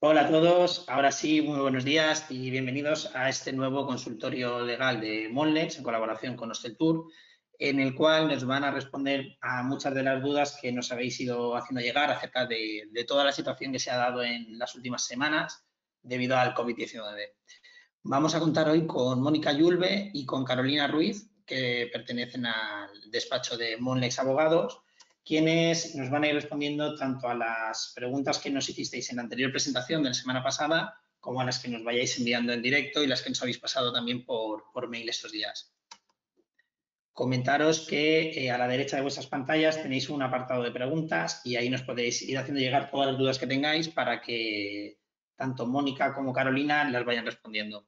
Hola a todos, ahora sí, muy buenos días y bienvenidos a este nuevo consultorio legal de Monlex en colaboración con Hosteltour, en el cual nos van a responder a muchas de las dudas que nos habéis ido haciendo llegar acerca de, de toda la situación que se ha dado en las últimas semanas debido al COVID-19. Vamos a contar hoy con Mónica Yulbe y con Carolina Ruiz, que pertenecen al despacho de Monlex Abogados, quienes nos van a ir respondiendo tanto a las preguntas que nos hicisteis en la anterior presentación de la semana pasada, como a las que nos vayáis enviando en directo y las que nos habéis pasado también por, por mail estos días. Comentaros que eh, a la derecha de vuestras pantallas tenéis un apartado de preguntas y ahí nos podéis ir haciendo llegar todas las dudas que tengáis para que tanto Mónica como Carolina las vayan respondiendo.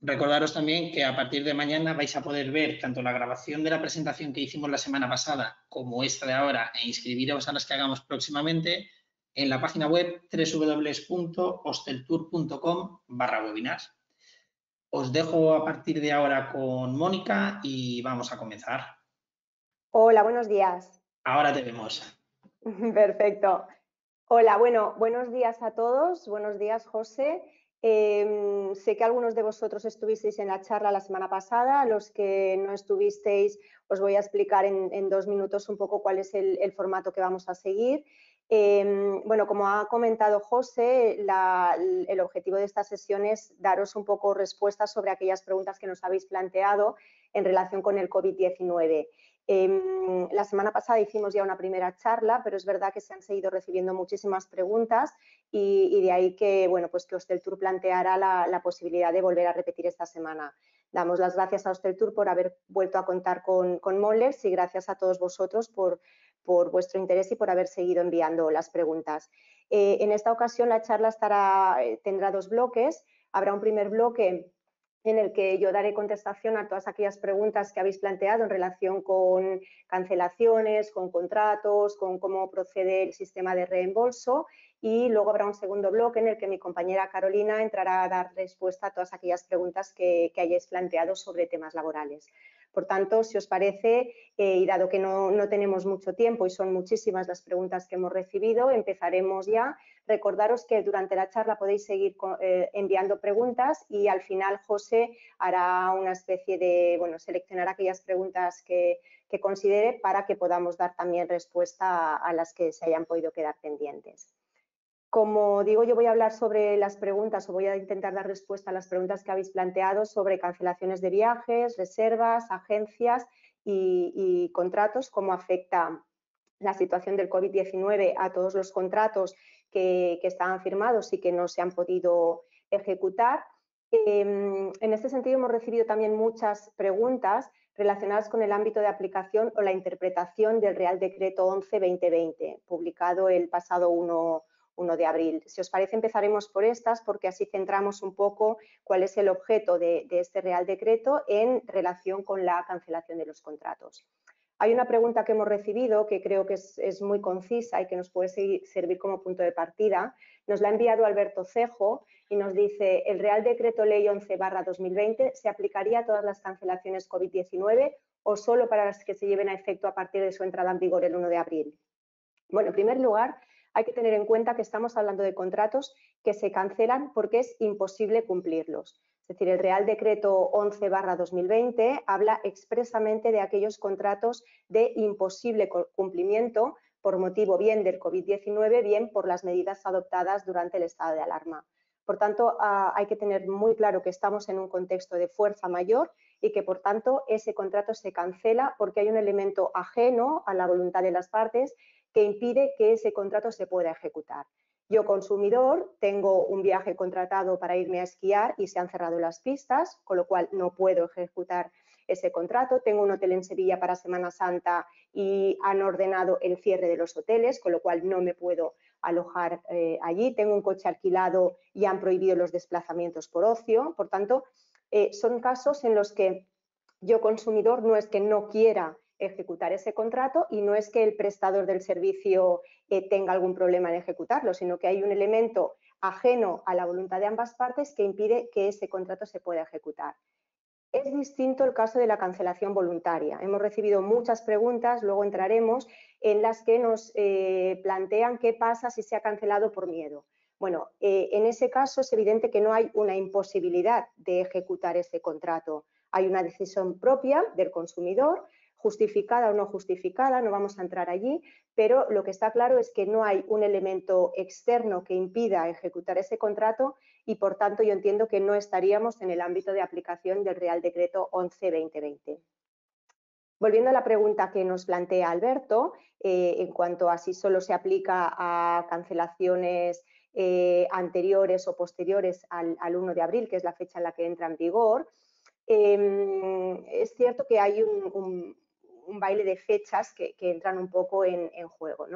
Recordaros también que a partir de mañana vais a poder ver tanto la grabación de la presentación que hicimos la semana pasada como esta de ahora e inscribiros a las que hagamos próximamente en la página web www.hosteltour.com barra webinars. Os dejo a partir de ahora con Mónica y vamos a comenzar. Hola, buenos días. Ahora te vemos. Perfecto. Hola, bueno, buenos días a todos. Buenos días, José. Em, sé que algunos de vosotros estuvisteis en la charla la semana pasada, los que no estuvisteis os voy a explicar en, dos minutos un poco cuál es el, formato que vamos a seguir. Em, bueno, como ha comentado José, el objetivo de esta sesión es daros un poco respuestas sobre aquellas preguntas que nos habéis planteado en relación con el COVID-19. Em, la semana pasada hicimos ya una primera charla, pero es verdad que se han seguido recibiendo muchísimas preguntas y, de ahí que, bueno, pues que Hosteltour planteara la, posibilidad de volver a repetir esta semana. Damos las gracias a Hosteltour por haber vuelto a contar con, con y gracias a todos vosotros por, vuestro interés y por haber seguido enviando las preguntas. Eh, en esta ocasión la charla eh, tendrá dos bloques. Habrá un primer bloque en el que yo daré contestación a todas aquellas preguntas que habéis planteado en relación con cancelaciones, con contratos, con cómo procede el sistema de reembolso y luego habrá un segundo bloque en el que mi compañera Carolina entrará a dar respuesta a todas aquellas preguntas que, hayáis planteado sobre temas laborales. Por tanto, si os parece, eh, y dado que no, no, tenemos mucho tiempo y son muchísimas las preguntas que hemos recibido, empezaremos ya Recordaros que durante la charla podéis seguir eh, enviando preguntas y al final José hará una especie de, bueno, seleccionar aquellas preguntas que, considere para que podamos dar también respuesta a, las que se hayan podido quedar pendientes. Como digo, yo voy a hablar sobre las preguntas o voy a intentar dar respuesta a las preguntas que habéis planteado sobre cancelaciones de viajes, reservas, agencias y, contratos, cómo afecta la situación del COVID-19 a todos los contratos que, estaban firmados y que no se han podido ejecutar. Em, en este sentido, hemos recibido también muchas preguntas relacionadas con el ámbito de aplicación o la interpretación del Real Decreto 11-2020, publicado el pasado 1, de abril. Si os parece, empezaremos por estas porque así centramos un poco cuál es el objeto de este Real Decreto en relación con la cancelación de los contratos. Hay una pregunta que hemos recibido que creo que es, muy concisa y que nos puede servir como punto de partida. Nos la ha enviado Alberto Cejo y nos dice, ¿el Real Decreto Ley 11 2020 se aplicaría a todas las cancelaciones COVID-19 o solo para las que se lleven a efecto a partir de su entrada en vigor el 1 de abril? Bueno, en primer lugar, hay que tener en cuenta que estamos hablando de contratos que se cancelan porque es imposible cumplirlos. Es decir, el Real Decreto 11 2020 habla expresamente de aquellos contratos de imposible cumplimiento por motivo bien del COVID-19, bien por las medidas adoptadas durante el estado de alarma. Por tanto, ah, hay que tener muy claro que estamos en un contexto de fuerza mayor y que, por tanto, ese contrato se cancela porque hay un elemento ajeno a la voluntad de las partes que impide que ese contrato se pueda ejecutar. Yo, consumidor, tengo un viaje contratado para irme a esquiar y se han cerrado las pistas, con lo cual no puedo ejecutar ese contrato. Tengo un hotel en Sevilla para Semana Santa y han ordenado el cierre de los hoteles, con lo cual no me puedo alojar eh, allí. Tengo un coche alquilado y han prohibido los desplazamientos por ocio. Por tanto, eh, son casos en los que yo, consumidor, no es que no quiera ejecutar ese contrato y no es que el prestador del servicio eh, tenga algún problema en ejecutarlo, sino que hay un elemento ajeno a la voluntad de ambas partes que impide que ese contrato se pueda ejecutar. Es distinto el caso de la cancelación voluntaria. Hemos recibido muchas preguntas, luego entraremos, en las que nos eh, plantean qué pasa si se ha cancelado por miedo. Bueno, eh, en ese caso es evidente que no hay una imposibilidad de ejecutar ese contrato. Hay una decisión propia del consumidor, justificada o no justificada, no vamos a entrar allí, pero lo que está claro es que no hay un elemento externo que impida ejecutar ese contrato y, por tanto, yo entiendo que no estaríamos en el ámbito de aplicación del Real Decreto 11-2020. Volviendo a la pregunta que nos plantea Alberto, eh, en cuanto a si solo se aplica a cancelaciones eh, anteriores o posteriores al, 1 de abril, que es la fecha en la que entra en vigor, em, es cierto que hay un, baile de fechas que, entran un poco en, juego.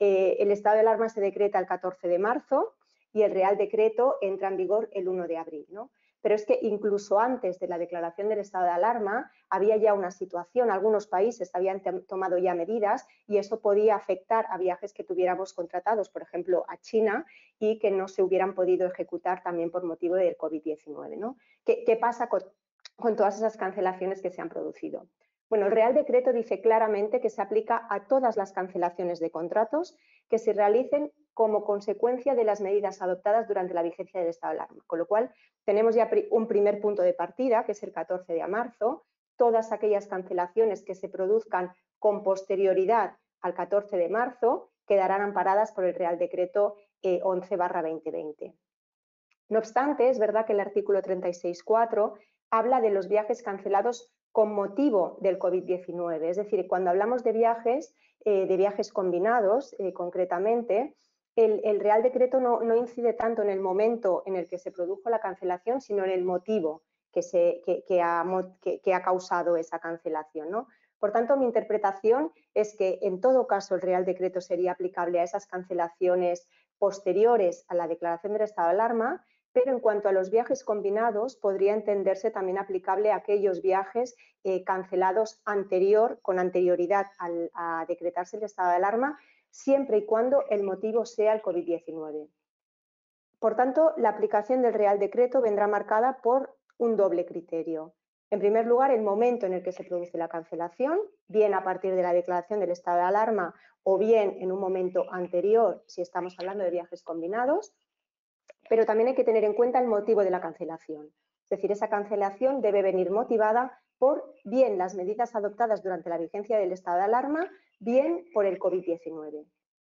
Eh, el estado de alarma se decreta el 14 de marzo y el Real Decreto entra en vigor el 1 de abril. ¿no? pero es que incluso antes de la declaración del estado de alarma había ya una situación, algunos países habían tomado ya medidas y eso podía afectar a viajes que tuviéramos contratados, por ejemplo, a China y que no se hubieran podido ejecutar también por motivo del COVID-19. ¿Qué, pasa con todas esas cancelaciones que se han producido? Bueno, el Real Decreto dice claramente que se aplica a todas las cancelaciones de contratos que se realicen como consecuencia de las medidas adoptadas durante la vigencia del estado de alarma. Con lo cual, tenemos ya un primer punto de partida, que es el 14 de marzo. Todas aquellas cancelaciones que se produzcan con posterioridad al 14 de marzo quedarán amparadas por el Real Decreto 11-2020. Eh, no obstante, es verdad que el artículo 36.4 habla de los viajes cancelados con motivo del COVID-19. Es decir, cuando hablamos de viajes, eh, de viajes combinados, eh, concretamente, el, Real Decreto no, incide tanto en el momento en el que se produjo la cancelación, sino en el motivo que, ha, causado esa cancelación. Por tanto, mi interpretación es que en todo caso el Real Decreto sería aplicable a esas cancelaciones posteriores a la declaración del estado de alarma, pero en cuanto a los viajes combinados, podría entenderse también aplicable a aquellos viajes eh, cancelados anterior, con anterioridad a decretarse el estado de alarma siempre y cuando el motivo sea el COVID-19. Por tanto, la aplicación del Real Decreto vendrá marcada por un doble criterio. En primer lugar, el momento en el que se produce la cancelación, bien a partir de la declaración del estado de alarma o bien en un momento anterior, si estamos hablando de viajes combinados, pero también hay que tener en cuenta el motivo de la cancelación. Es decir, esa cancelación debe venir motivada por bien las medidas adoptadas durante la vigencia del estado de alarma, bien por el COVID-19.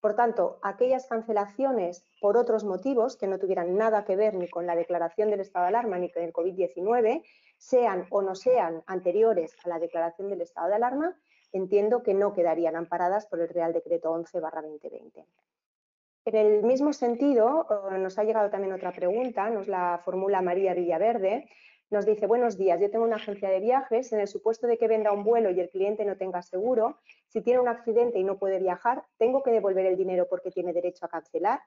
Por tanto, aquellas cancelaciones por otros motivos que no tuvieran nada que ver ni con la declaración del estado de alarma ni con el COVID-19, sean o no sean anteriores a la declaración del estado de alarma, entiendo que no quedarían amparadas por el Real Decreto 11-2020. En el mismo sentido, eh, nos ha llegado también otra pregunta, nos la formula María Villaverde, nos dice, buenos días, yo tengo una agencia de viajes, en el supuesto de que venda un vuelo y el cliente no tenga seguro, si tiene un accidente y no puede viajar, ¿tengo que devolver el dinero porque tiene derecho a cancelar?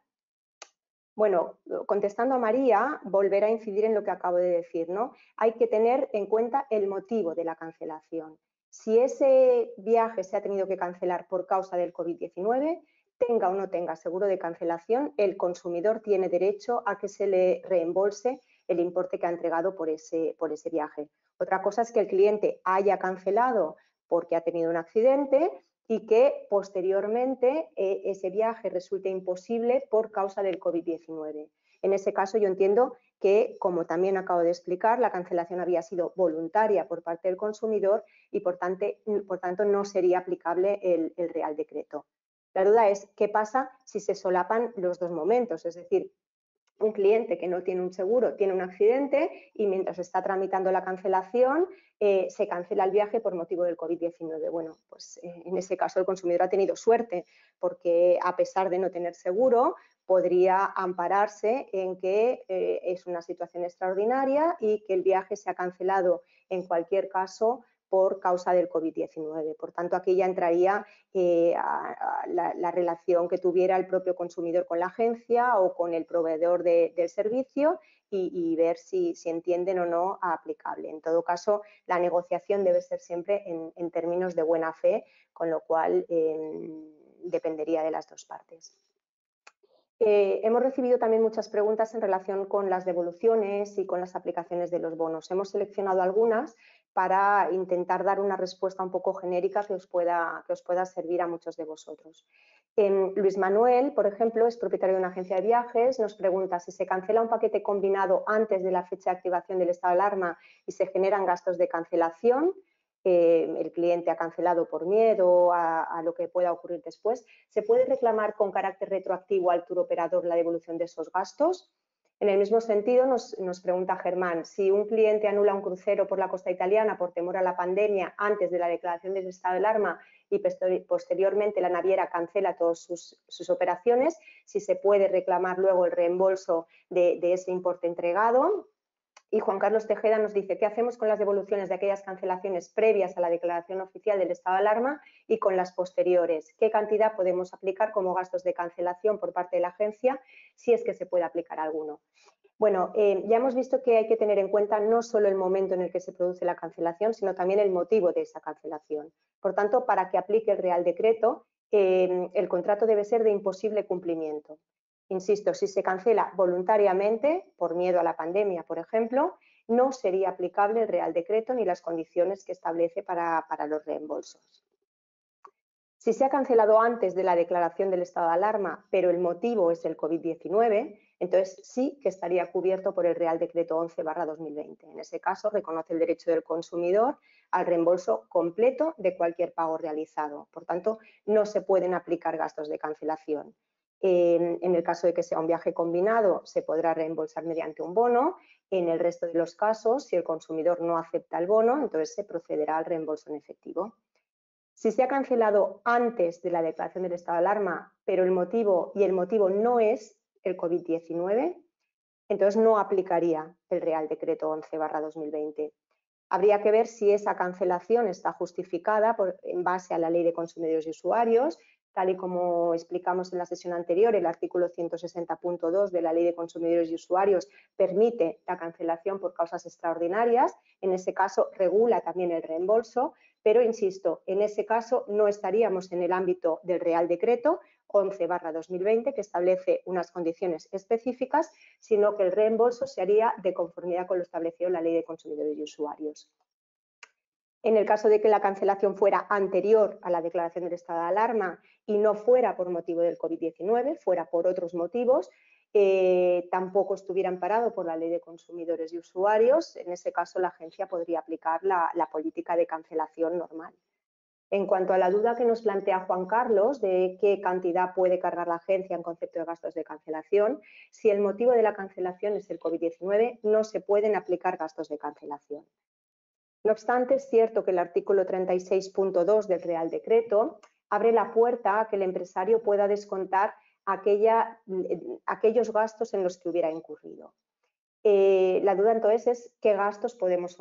Bueno, contestando a María, volver a incidir en lo que acabo de decir, ¿no? Hay que tener en cuenta el motivo de la cancelación. Si ese viaje se ha tenido que cancelar por causa del COVID-19, tenga o no tenga seguro de cancelación, el consumidor tiene derecho a que se le reembolse el importe que ha entregado por ese, viaje. Otra cosa es que el cliente haya cancelado porque ha tenido un accidente y que posteriormente eh, ese viaje resulte imposible por causa del COVID-19. En ese caso yo entiendo que, como también acabo de explicar, la cancelación había sido voluntaria por parte del consumidor y por tanto, no sería aplicable el Real Decreto. La duda es qué pasa si se solapan los dos momentos, es decir, un cliente que no tiene un seguro tiene un accidente y mientras está tramitando la cancelación eh, se cancela el viaje por motivo del COVID-19. Bueno, pues eh, en ese caso el consumidor ha tenido suerte porque a pesar de no tener seguro podría ampararse en que eh, es una situación extraordinaria y que el viaje se ha cancelado en cualquier caso por causa del COVID-19. Por tanto, aquí ya entraría eh, la, relación que tuviera el propio consumidor con la agencia o con el proveedor del servicio y, ver si, entienden o no aplicable. En todo caso, la negociación debe ser siempre en, términos de buena fe, con lo cual em, dependería de las dos partes. Eh, hemos recibido también muchas preguntas en relación con las devoluciones y con las aplicaciones de los bonos. Hemos seleccionado algunas para intentar dar una respuesta un poco genérica que os pueda, que os pueda servir a muchos de vosotros. Luis Manuel, por ejemplo, es propietario de una agencia de viajes, nos pregunta si se cancela un paquete combinado antes de la fecha de activación del estado de alarma y se generan gastos de cancelación, eh, el cliente ha cancelado por miedo a, lo que pueda ocurrir después, ¿se puede reclamar con carácter retroactivo al tour operador la devolución de esos gastos? En el mismo sentido, nos, pregunta Germán, si un cliente anula un crucero por la costa italiana por temor a la pandemia antes de la declaración del estado de alarma y posteriormente la naviera cancela todas sus, operaciones, si se puede reclamar luego el reembolso de ese importe entregado. Y Juan Carlos Tejeda nos dice, ¿qué hacemos con las devoluciones de aquellas cancelaciones previas a la declaración oficial del estado de alarma y con las posteriores? ¿Qué cantidad podemos aplicar como gastos de cancelación por parte de la agencia, si es que se puede aplicar alguno? Bueno, eh, ya hemos visto que hay que tener en cuenta no solo el momento en el que se produce la cancelación, sino también el motivo de esa cancelación. Por tanto, para que aplique el Real Decreto, eh, el contrato debe ser de imposible cumplimiento. Insisto, si se cancela voluntariamente, por miedo a la pandemia, por ejemplo, no sería aplicable el Real Decreto ni las condiciones que establece para, los reembolsos. Si se ha cancelado antes de la declaración del estado de alarma, pero el motivo es el COVID-19, entonces sí que estaría cubierto por el Real Decreto 11-2020. En ese caso, reconoce el derecho del consumidor al reembolso completo de cualquier pago realizado. Por tanto, no se pueden aplicar gastos de cancelación. En, el caso de que sea un viaje combinado, se podrá reembolsar mediante un bono. En el resto de los casos, si el consumidor no acepta el bono, entonces se procederá al reembolso en efectivo. Si se ha cancelado antes de la declaración del estado de alarma, pero el motivo y el motivo no es el COVID-19, entonces no aplicaría el Real Decreto 11-2020. Habría que ver si esa cancelación está justificada en base a la Ley de Consumidores y Usuarios Tal y como explicamos en la sesión anterior, el artículo 160.2 de la Ley de Consumidores y Usuarios permite la cancelación por causas extraordinarias. En ese caso, regula también el reembolso, pero insisto, en ese caso no estaríamos en el ámbito del Real Decreto 11-2020, que establece unas condiciones específicas, sino que el reembolso se haría de conformidad con lo establecido en la Ley de Consumidores y Usuarios. En el caso de que la cancelación fuera anterior a la declaración del estado de alarma y no fuera por motivo del COVID-19, fuera por otros motivos, eh, tampoco estuviera amparado por la ley de consumidores y usuarios, en ese caso la agencia podría aplicar la, política de cancelación normal. En cuanto a la duda que nos plantea Juan Carlos de qué cantidad puede cargar la agencia en concepto de gastos de cancelación, si el motivo de la cancelación es el COVID-19, no se pueden aplicar gastos de cancelación. No obstante, es cierto que el artículo 36.2 del Real Decreto abre la puerta a que el empresario pueda descontar aquellos gastos en los que hubiera incurrido. Eh, la duda entonces es qué gastos podemos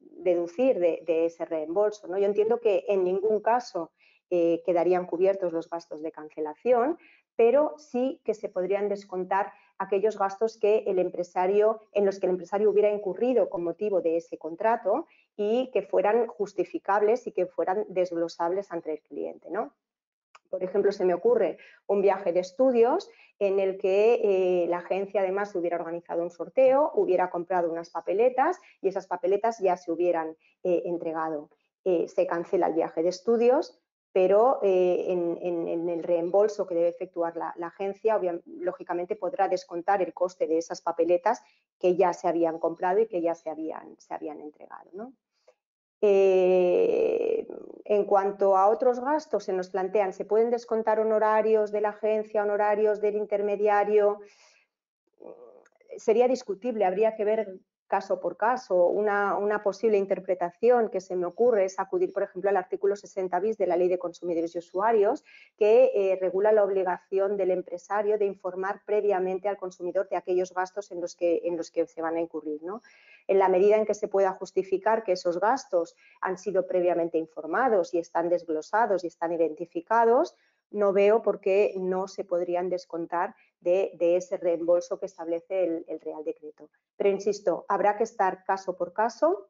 deducir de, ese reembolso. ¿no? Yo entiendo que en ningún caso eh, quedarían cubiertos los gastos de cancelación, pero sí que se podrían descontar aquellos gastos que el empresario, en los que el empresario hubiera incurrido con motivo de ese contrato y que fueran justificables y que fueran desglosables ante el cliente. ¿no? Por ejemplo, se me ocurre un viaje de estudios en el que eh, la agencia además hubiera organizado un sorteo, hubiera comprado unas papeletas y esas papeletas ya se hubieran eh, entregado. Eh, se cancela el viaje de estudios, pero en, el reembolso que debe efectuar la, agencia, lógicamente podrá descontar el coste de esas papeletas que ya se habían comprado y que ya se habían, se habían entregado. Eh, en cuanto a otros gastos, se nos plantean, ¿se pueden descontar honorarios de la agencia, honorarios del intermediario? Sería discutible, habría que ver caso por caso. Una, posible interpretación que se me ocurre es acudir, por ejemplo, al artículo 60 bis de la Ley de Consumidores y Usuarios, que eh, regula la obligación del empresario de informar previamente al consumidor de aquellos gastos en los que, en los que se van a incurrir. En la medida en que se pueda justificar que esos gastos han sido previamente informados y están desglosados y están identificados, no veo por qué no se podrían descontar de, ese reembolso que establece el, Real Decreto. Pero insisto, habrá que estar caso por caso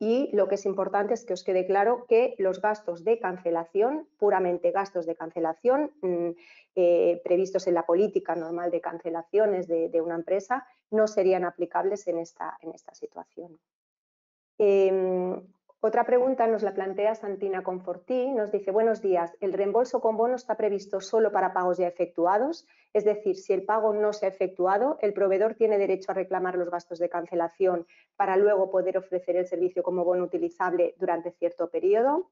y lo que es importante es que os quede claro que los gastos de cancelación, puramente gastos de cancelación mm, eh, previstos en la política normal de cancelaciones de, una empresa, no serían aplicables en esta, situación. Em, otra pregunta nos la plantea Santina Confortí, nos dice, buenos días, ¿el reembolso con bono está previsto solo para pagos ya efectuados? Es decir, si el pago no se ha efectuado, ¿el proveedor tiene derecho a reclamar los gastos de cancelación para luego poder ofrecer el servicio como bono utilizable durante cierto periodo?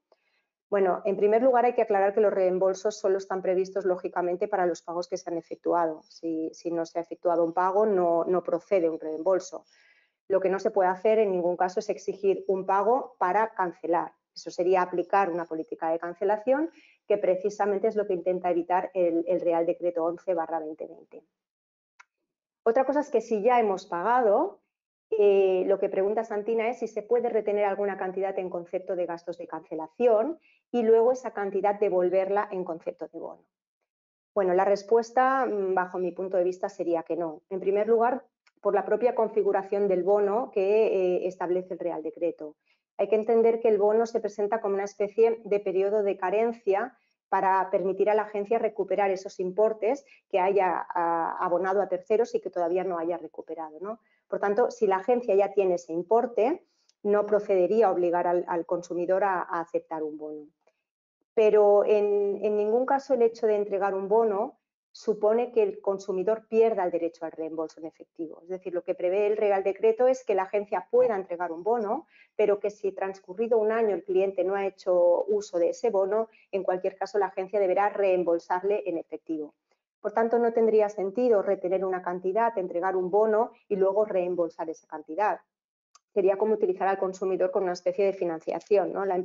Bueno, en primer lugar hay que aclarar que los reembolsos solo están previstos lógicamente para los pagos que se han efectuado. Si, no se ha efectuado un pago, no, no procede un reembolso. Lo que no se puede hacer en ningún caso es exigir un pago para cancelar. Eso sería aplicar una política de cancelación que precisamente es lo que intenta evitar el, Real Decreto 11 2020. Otra cosa es que si ya hemos pagado, eh, lo que pregunta Santina es si se puede retener alguna cantidad en concepto de gastos de cancelación y luego esa cantidad devolverla en concepto de bono. Bueno, la respuesta, mm, bajo mi punto de vista, sería que no. En primer lugar, por la propia configuración del bono que eh, establece el Real Decreto. Hay que entender que el bono se presenta como una especie de periodo de carencia para permitir a la agencia recuperar esos importes que haya abonado a terceros y que todavía no haya recuperado. Por tanto, si la agencia ya tiene ese importe, no procedería a obligar al, consumidor a, aceptar un bono. Pero en ningún caso el hecho de entregar un bono supone que el consumidor pierda el derecho al reembolso en efectivo. Es decir, lo que prevé el Real Decreto es que la agencia pueda entregar un bono, pero que si transcurrido un año el cliente no ha hecho uso de ese bono, en cualquier caso la agencia deberá reembolsarle en efectivo. Por tanto, no tendría sentido retener una cantidad, entregar un bono y luego reembolsar esa cantidad sería como utilizar al consumidor con una especie de financiación. ¿no? La,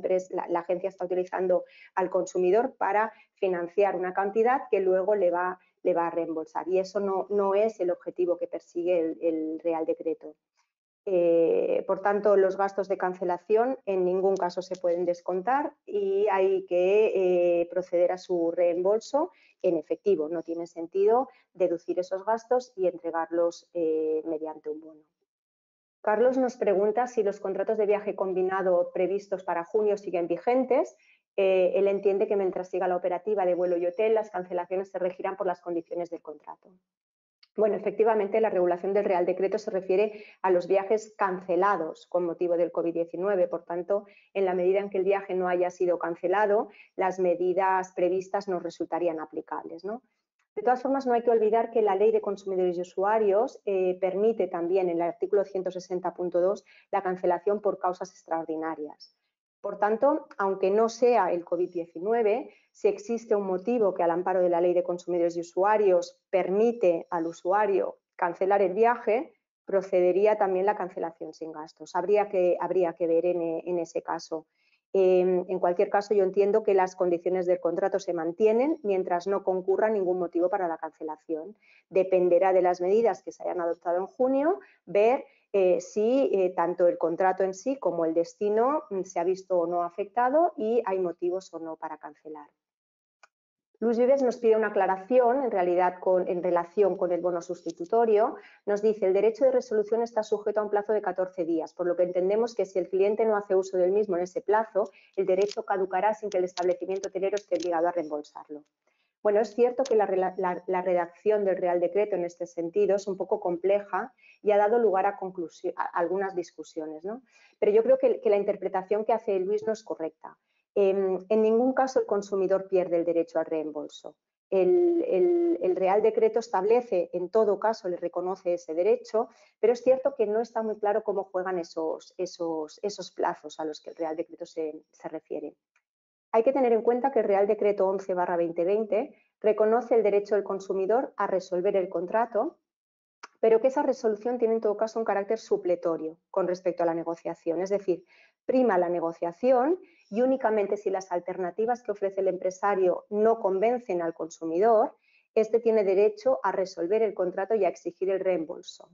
agencia está utilizando al consumidor para financiar una cantidad que luego le va, le va a reembolsar. Y eso no, no, es el objetivo que persigue el, Real Decreto. Eh, por tanto, los gastos de cancelación en ningún caso se pueden descontar y hay que eh, proceder a su reembolso en efectivo. No tiene sentido deducir esos gastos y entregarlos eh, mediante un bono. Carlos nos pregunta si los contratos de viaje combinado previstos para junio siguen vigentes. Eh, él entiende que mientras siga la operativa de vuelo y hotel, las cancelaciones se regirán por las condiciones del contrato. Bueno, efectivamente, la regulación del Real Decreto se refiere a los viajes cancelados con motivo del COVID-19. Por tanto, en la medida en que el viaje no haya sido cancelado, las medidas previstas no resultarían aplicables. ¿no? De todas formas, no hay que olvidar que la Ley de Consumidores y Usuarios eh, permite también en el artículo 160.2 la cancelación por causas extraordinarias. Por tanto, aunque no sea el COVID-19, si existe un motivo que al amparo de la Ley de Consumidores y Usuarios permite al usuario cancelar el viaje, procedería también la cancelación sin gastos. Habría que, habría que ver en ese caso. Em, en cualquier caso, yo entiendo que las condiciones del contrato se mantienen mientras no concurra ningún motivo para la cancelación. Dependerá de las medidas que se hayan adoptado en junio, ver eh, si eh, tanto el contrato en sí como el destino mm, se ha visto o no afectado y hay motivos o no para cancelar. Luis Vives nos pide una aclaración, en realidad en relación con el bono sustitutorio. Nos dice, el derecho de resolución está sujeto a un plazo de 14 días, por lo que entendemos que si el cliente no hace uso del mismo en ese plazo, el derecho caducará sin que el establecimiento hotelero esté obligado a reembolsarlo. Bueno, es cierto que la, redacción del Real Decreto en este sentido es un poco compleja y ha dado lugar a, algunas discusiones, ¿no? Pero yo creo que la interpretación que hace Luis no es correcta. Em, en ningún caso el consumidor pierde el derecho al reembolso. El, Real Decreto establece, en todo caso, le reconoce ese derecho, pero es cierto que no está muy claro cómo juegan esos, plazos a los que el Real Decreto se, refiere. Hay que tener en cuenta que el Real Decreto 11 2020 reconoce el derecho del consumidor a resolver el contrato, pero que esa resolución tiene en todo caso un carácter supletorio con respecto a la negociación. Es decir, prima la negociación y únicamente si las alternativas que ofrece el empresario no convencen al consumidor, éste tiene derecho a resolver el contrato y a exigir el reembolso.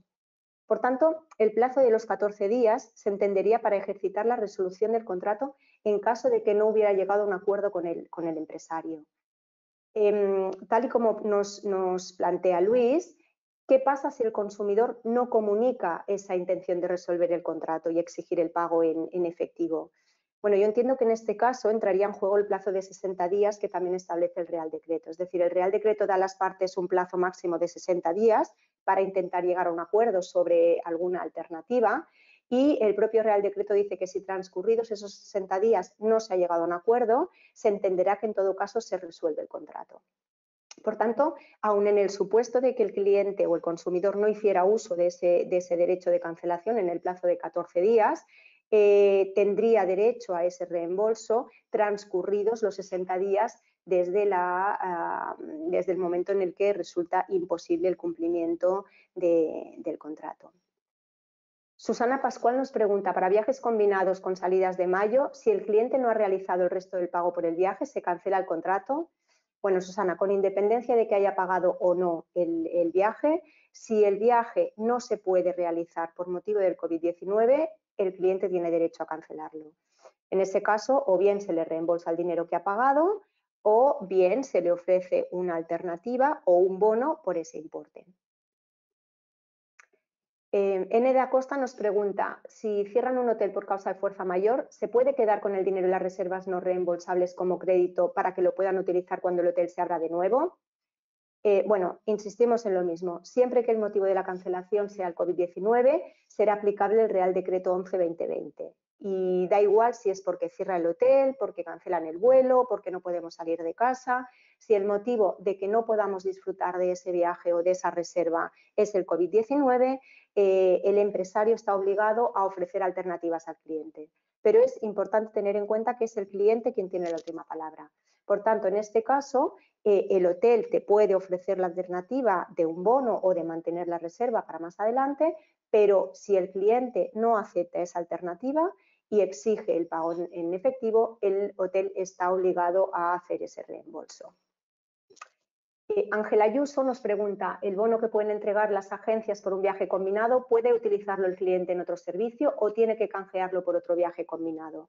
Por tanto, el plazo de los 14 días se entendería para ejercitar la resolución del contrato en caso de que no hubiera llegado a un acuerdo con el, con el empresario. Em, tal y como nos, plantea Luis, ¿qué pasa si el consumidor no comunica esa intención de resolver el contrato y exigir el pago en efectivo? Bueno, yo entiendo que en este caso entraría en juego el plazo de 60 días que también establece el Real Decreto. Es decir, el Real Decreto da a las partes un plazo máximo de 60 días para intentar llegar a un acuerdo sobre alguna alternativa y el propio Real Decreto dice que si transcurridos esos 60 días no se ha llegado a un acuerdo, se entenderá que en todo caso se resuelve el contrato. Por tanto, aun en el supuesto de que el cliente o el consumidor no hiciera uso de ese, derecho de cancelación en el plazo de 14 días, eh, tendría derecho a ese reembolso transcurridos los 60 días desde, ah, desde, el momento en el que resulta imposible el cumplimiento del contrato. Susana Pascual nos pregunta, para viajes combinados con salidas de mayo, si el cliente no ha realizado el resto del pago por el viaje, ¿se cancela el contrato? Bueno, Susana, con independencia de que haya pagado o no el, viaje, si el viaje no se puede realizar por motivo del COVID-19, el cliente tiene derecho a cancelarlo. En ese caso, o bien se le reembolsa el dinero que ha pagado o bien se le ofrece una alternativa o un bono por ese importe. Eh, N de Acosta nos pregunta, si cierran un hotel por causa de fuerza mayor, ¿se puede quedar con el dinero y las reservas no reembolsables como crédito para que lo puedan utilizar cuando el hotel se abra de nuevo? Eh, bueno, insistimos en lo mismo. Siempre que el motivo de la cancelación sea el COVID-19, será aplicable el Real Decreto 11-2020. Y da igual si es porque cierra el hotel, porque cancelan el vuelo, porque no podemos salir de casa. Si el motivo de que no podamos disfrutar de ese viaje o de esa reserva es el COVID-19, eh, el empresario está obligado a ofrecer alternativas al cliente. Pero es importante tener en cuenta que es el cliente quien tiene la última palabra. Por tanto, en este caso, eh, el hotel te puede ofrecer la alternativa de un bono o de mantener la reserva para más adelante, pero si el cliente no acepta esa alternativa y exige el pago en efectivo, el hotel está obligado a hacer ese reembolso. Eh, Ángela Ayuso nos pregunta, ¿el bono que pueden entregar las agencias por un viaje combinado puede utilizarlo el cliente en otro servicio o tiene que canjearlo por otro viaje combinado?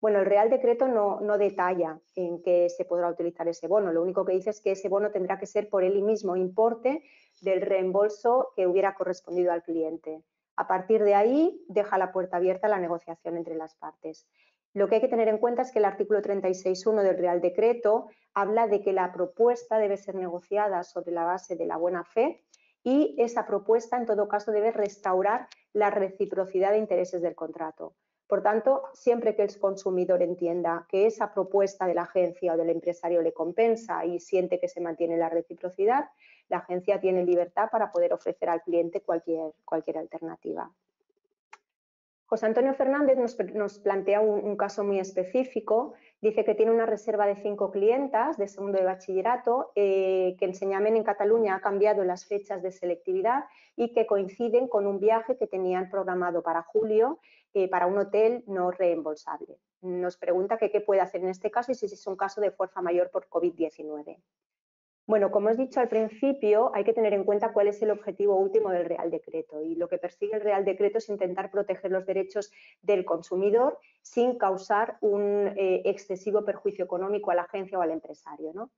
Bueno, el Real Decreto no, detalla en qué se podrá utilizar ese bono. Lo único que dice es que ese bono tendrá que ser por el mismo importe del reembolso que hubiera correspondido al cliente. A partir de ahí, deja la puerta abierta a la negociación entre las partes. Lo que hay que tener en cuenta es que el artículo 36.1 del Real Decreto habla de que la propuesta debe ser negociada sobre la base de la buena fe y esa propuesta, en todo caso, debe restaurar la reciprocidad de intereses del contrato. Por tanto, siempre que el consumidor entienda que esa propuesta de la agencia o del empresario le compensa y siente que se mantiene la reciprocidad, la agencia tiene libertad para poder ofrecer al cliente cualquier, cualquier alternativa. José Antonio Fernández nos, plantea un, caso muy específico. Dice que tiene una reserva de cinco clientas de segundo de bachillerato, eh, que Enseñamen en Cataluña ha cambiado las fechas de selectividad y que coinciden con un viaje que tenían programado para julio para un hotel no reembolsable. Nos pregunta qué puede hacer en este caso y si es un caso de fuerza mayor por COVID-19. Bueno, como os he dicho al principio, hay que tener en cuenta cuál es el objetivo último del Real Decreto y lo que persigue el Real Decreto es intentar proteger los derechos del consumidor sin causar un eh, excesivo perjuicio económico a la agencia o al empresario.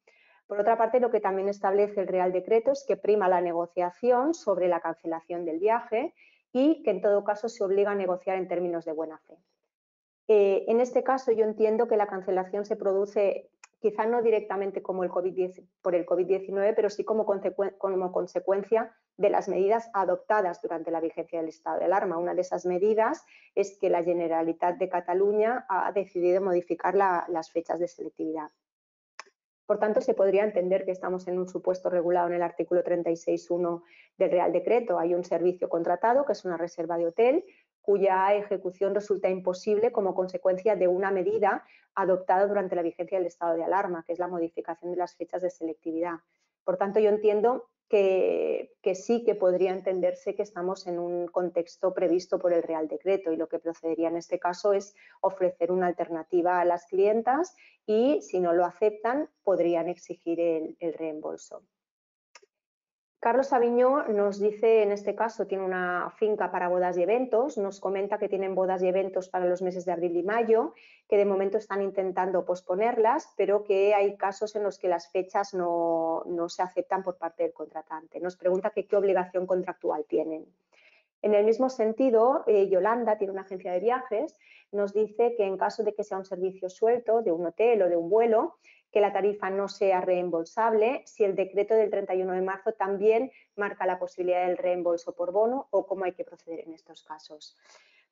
Por otra parte, lo que también establece el Real Decreto es que prima la negociación sobre la cancelación del viaje y que en todo caso se obliga a negociar en términos de buena fe. Eh, en este caso yo entiendo que la cancelación se produce quizá no directamente como el COVID por el COVID-19, pero sí como, como, consecuencia de las medidas adoptadas durante la vigencia del estado de alarma. Una de esas medidas es que la Generalitat de Cataluña ha decidido modificar las fechas de selectividad. Por tanto, se podría entender que estamos en un supuesto regulado en el artículo 36.1 del Real Decreto. Hay un servicio contratado, que es una reserva de hotel, cuya ejecución resulta imposible como consecuencia de una medida adoptada durante la vigencia del estado de alarma, que es la modificación de las fechas de selectividad. Por tanto, yo entiendo que, sí que podría entenderse que estamos en un contexto previsto por el Real Decreto y lo que procedería en este caso es ofrecer una alternativa a las clientas y si no lo aceptan podrían exigir el reembolso. Carlos Aviñó nos dice, en este caso, tiene una finca para bodas y eventos, nos comenta que tienen bodas y eventos para los meses de abril y mayo, que de momento están intentando posponerlas, pero que hay casos en los que las fechas no, se aceptan por parte del contratante. Nos pregunta qué obligación contractual tienen. En el mismo sentido, eh, Yolanda tiene una agencia de viajes, nos dice que en caso de que sea un servicio suelto de un hotel o de un vuelo, que la tarifa no sea reembolsable, si el decreto del 31 de marzo también marca la posibilidad del reembolso por bono o cómo hay que proceder en estos casos.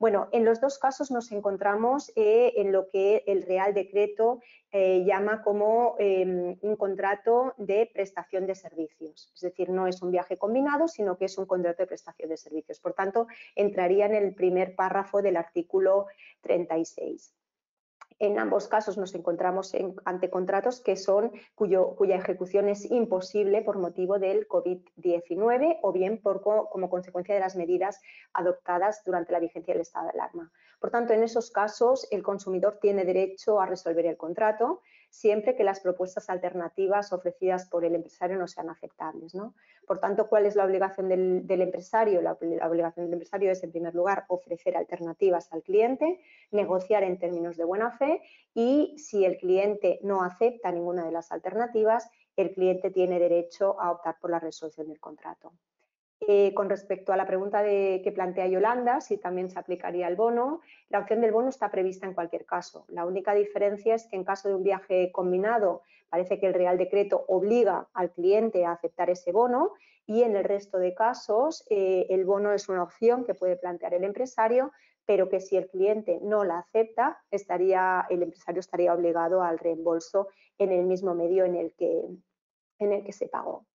Bueno, en los dos casos nos encontramos eh, en lo que el Real Decreto eh, llama como em, un contrato de prestación de servicios. Es decir, no es un viaje combinado, sino que es un contrato de prestación de servicios. Por tanto, entraría en el primer párrafo del artículo 36. En ambos casos nos encontramos ante contratos que son, cuya ejecución es imposible por motivo del COVID-19 o bien como consecuencia de las medidas adoptadas durante la vigencia del estado de alarma. Por tanto, en esos casos, el consumidor tiene derecho a resolver el contrato siempre que las propuestas alternativas ofrecidas por el empresario no sean aceptables. Por tanto, ¿cuál es la obligación del, empresario? La, obligación del empresario es, en primer lugar, ofrecer alternativas al cliente, negociar en términos de buena fe y si el cliente no acepta ninguna de las alternativas, el cliente tiene derecho a optar por la resolución del contrato. Eh, con respecto a la pregunta de, que plantea Yolanda, si también se aplicaría el bono, la opción del bono está prevista en cualquier caso. La única diferencia es que en caso de un viaje combinado parece que el Real Decreto obliga al cliente a aceptar ese bono y en el resto de casos eh, el bono es una opción que puede plantear el empresario, pero que si el cliente no la acepta, estaría, el empresario estaría obligado al reembolso en el mismo medio en el que, en el que se pagó.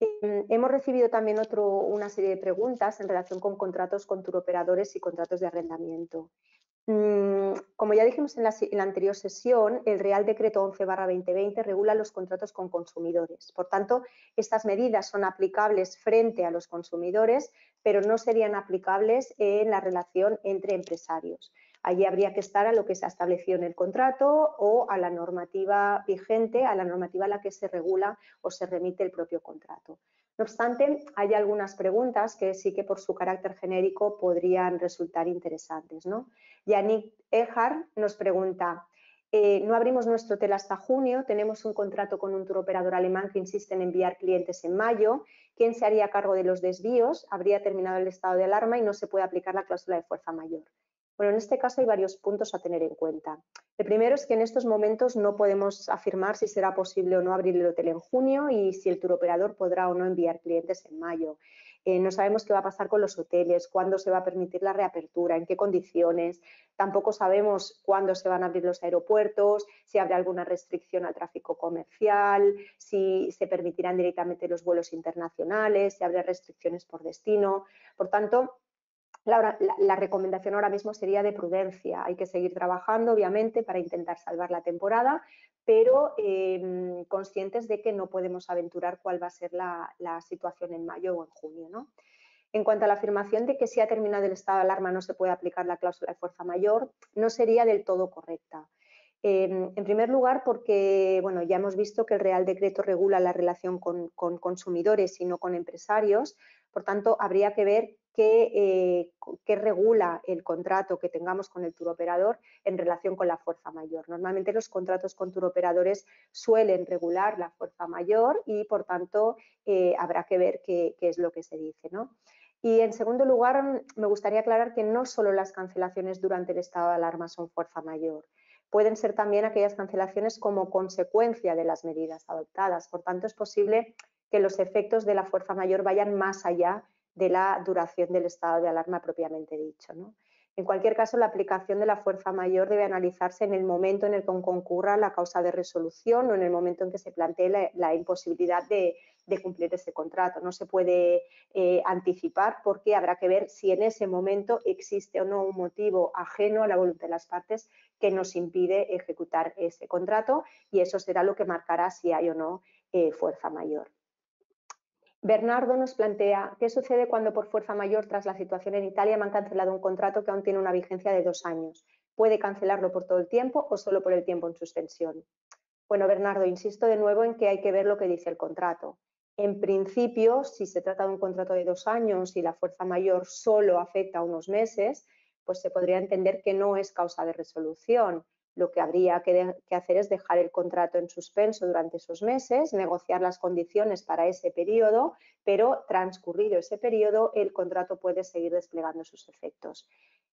Em, hemos recibido también otro, una serie de preguntas en relación con contratos con turoperadores y contratos de arrendamiento. Mm, como ya dijimos en la, anterior sesión, el Real Decreto 11-2020 regula los contratos con consumidores. Por tanto, estas medidas son aplicables frente a los consumidores, pero no serían aplicables en la relación entre empresarios. Allí habría que estar a lo que se ha establecido en el contrato o a la normativa vigente, a la normativa a la que se regula o se remite el propio contrato. No obstante, hay algunas preguntas que sí que por su carácter genérico podrían resultar interesantes. ¿no? Yannick Ejar nos pregunta, eh, no abrimos nuestro hotel hasta junio, tenemos un contrato con un turoperador alemán que insiste en enviar clientes en mayo, ¿quién se haría cargo de los desvíos? Habría terminado el estado de alarma y no se puede aplicar la cláusula de fuerza mayor. Bueno, en este caso hay varios puntos a tener en cuenta. El primero es que en estos momentos no podemos afirmar si será posible o no abrir el hotel en junio y si el turoperador podrá o no enviar clientes en mayo. Eh, no sabemos qué va a pasar con los hoteles, cuándo se va a permitir la reapertura, en qué condiciones. Tampoco sabemos cuándo se van a abrir los aeropuertos, si habrá alguna restricción al tráfico comercial, si se permitirán directamente los vuelos internacionales, si habrá restricciones por destino. Por tanto, la, recomendación ahora mismo sería de prudencia. Hay que seguir trabajando, obviamente, para intentar salvar la temporada, pero em, conscientes de que no podemos aventurar cuál va a ser la, situación en mayo o en junio. En cuanto a la afirmación de que si ha terminado el estado de alarma no se puede aplicar la cláusula de fuerza mayor, no sería del todo correcta. Em, en primer lugar, porque bueno, ya hemos visto que el Real Decreto regula la relación con, con consumidores y no con empresarios, por tanto, habría que ver eh, qué, regula el contrato que tengamos con el turoperador en relación con la fuerza mayor. Normalmente los contratos con turoperadores suelen regular la fuerza mayor y, por tanto, eh, habrá que ver qué, es lo que se dice. Y en segundo lugar, me gustaría aclarar que no solo las cancelaciones durante el estado de alarma son fuerza mayor. Pueden ser también aquellas cancelaciones como consecuencia de las medidas adoptadas. Por tanto, es posible que los efectos de la fuerza mayor vayan más allá de la duración del estado de alarma propiamente dicho. En cualquier caso, la aplicación de la fuerza mayor debe analizarse en el momento en el que concurra la causa de resolución o en el momento en que se plantee la, imposibilidad de, cumplir ese contrato. No se puede eh, anticipar porque habrá que ver si en ese momento existe o no un motivo ajeno a la voluntad de las partes que nos impide ejecutar ese contrato y eso será lo que marcará si hay o no eh, fuerza mayor. Bernardo nos plantea qué sucede cuando por fuerza mayor tras la situación en Italia me han cancelado un contrato que aún tiene una vigencia de dos años. ¿Puede cancelarlo por todo el tiempo o solo por el tiempo en suspensión? Bueno, Bernardo, insisto de nuevo en que hay que ver lo que dice el contrato. En principio, si se trata de un contrato de dos años y la fuerza mayor solo afecta a unos meses, pues se podría entender que no es causa de resolución lo que habría que, hacer es dejar el contrato en suspenso durante esos meses, negociar las condiciones para ese periodo, pero transcurrido ese periodo, el contrato puede seguir desplegando sus efectos.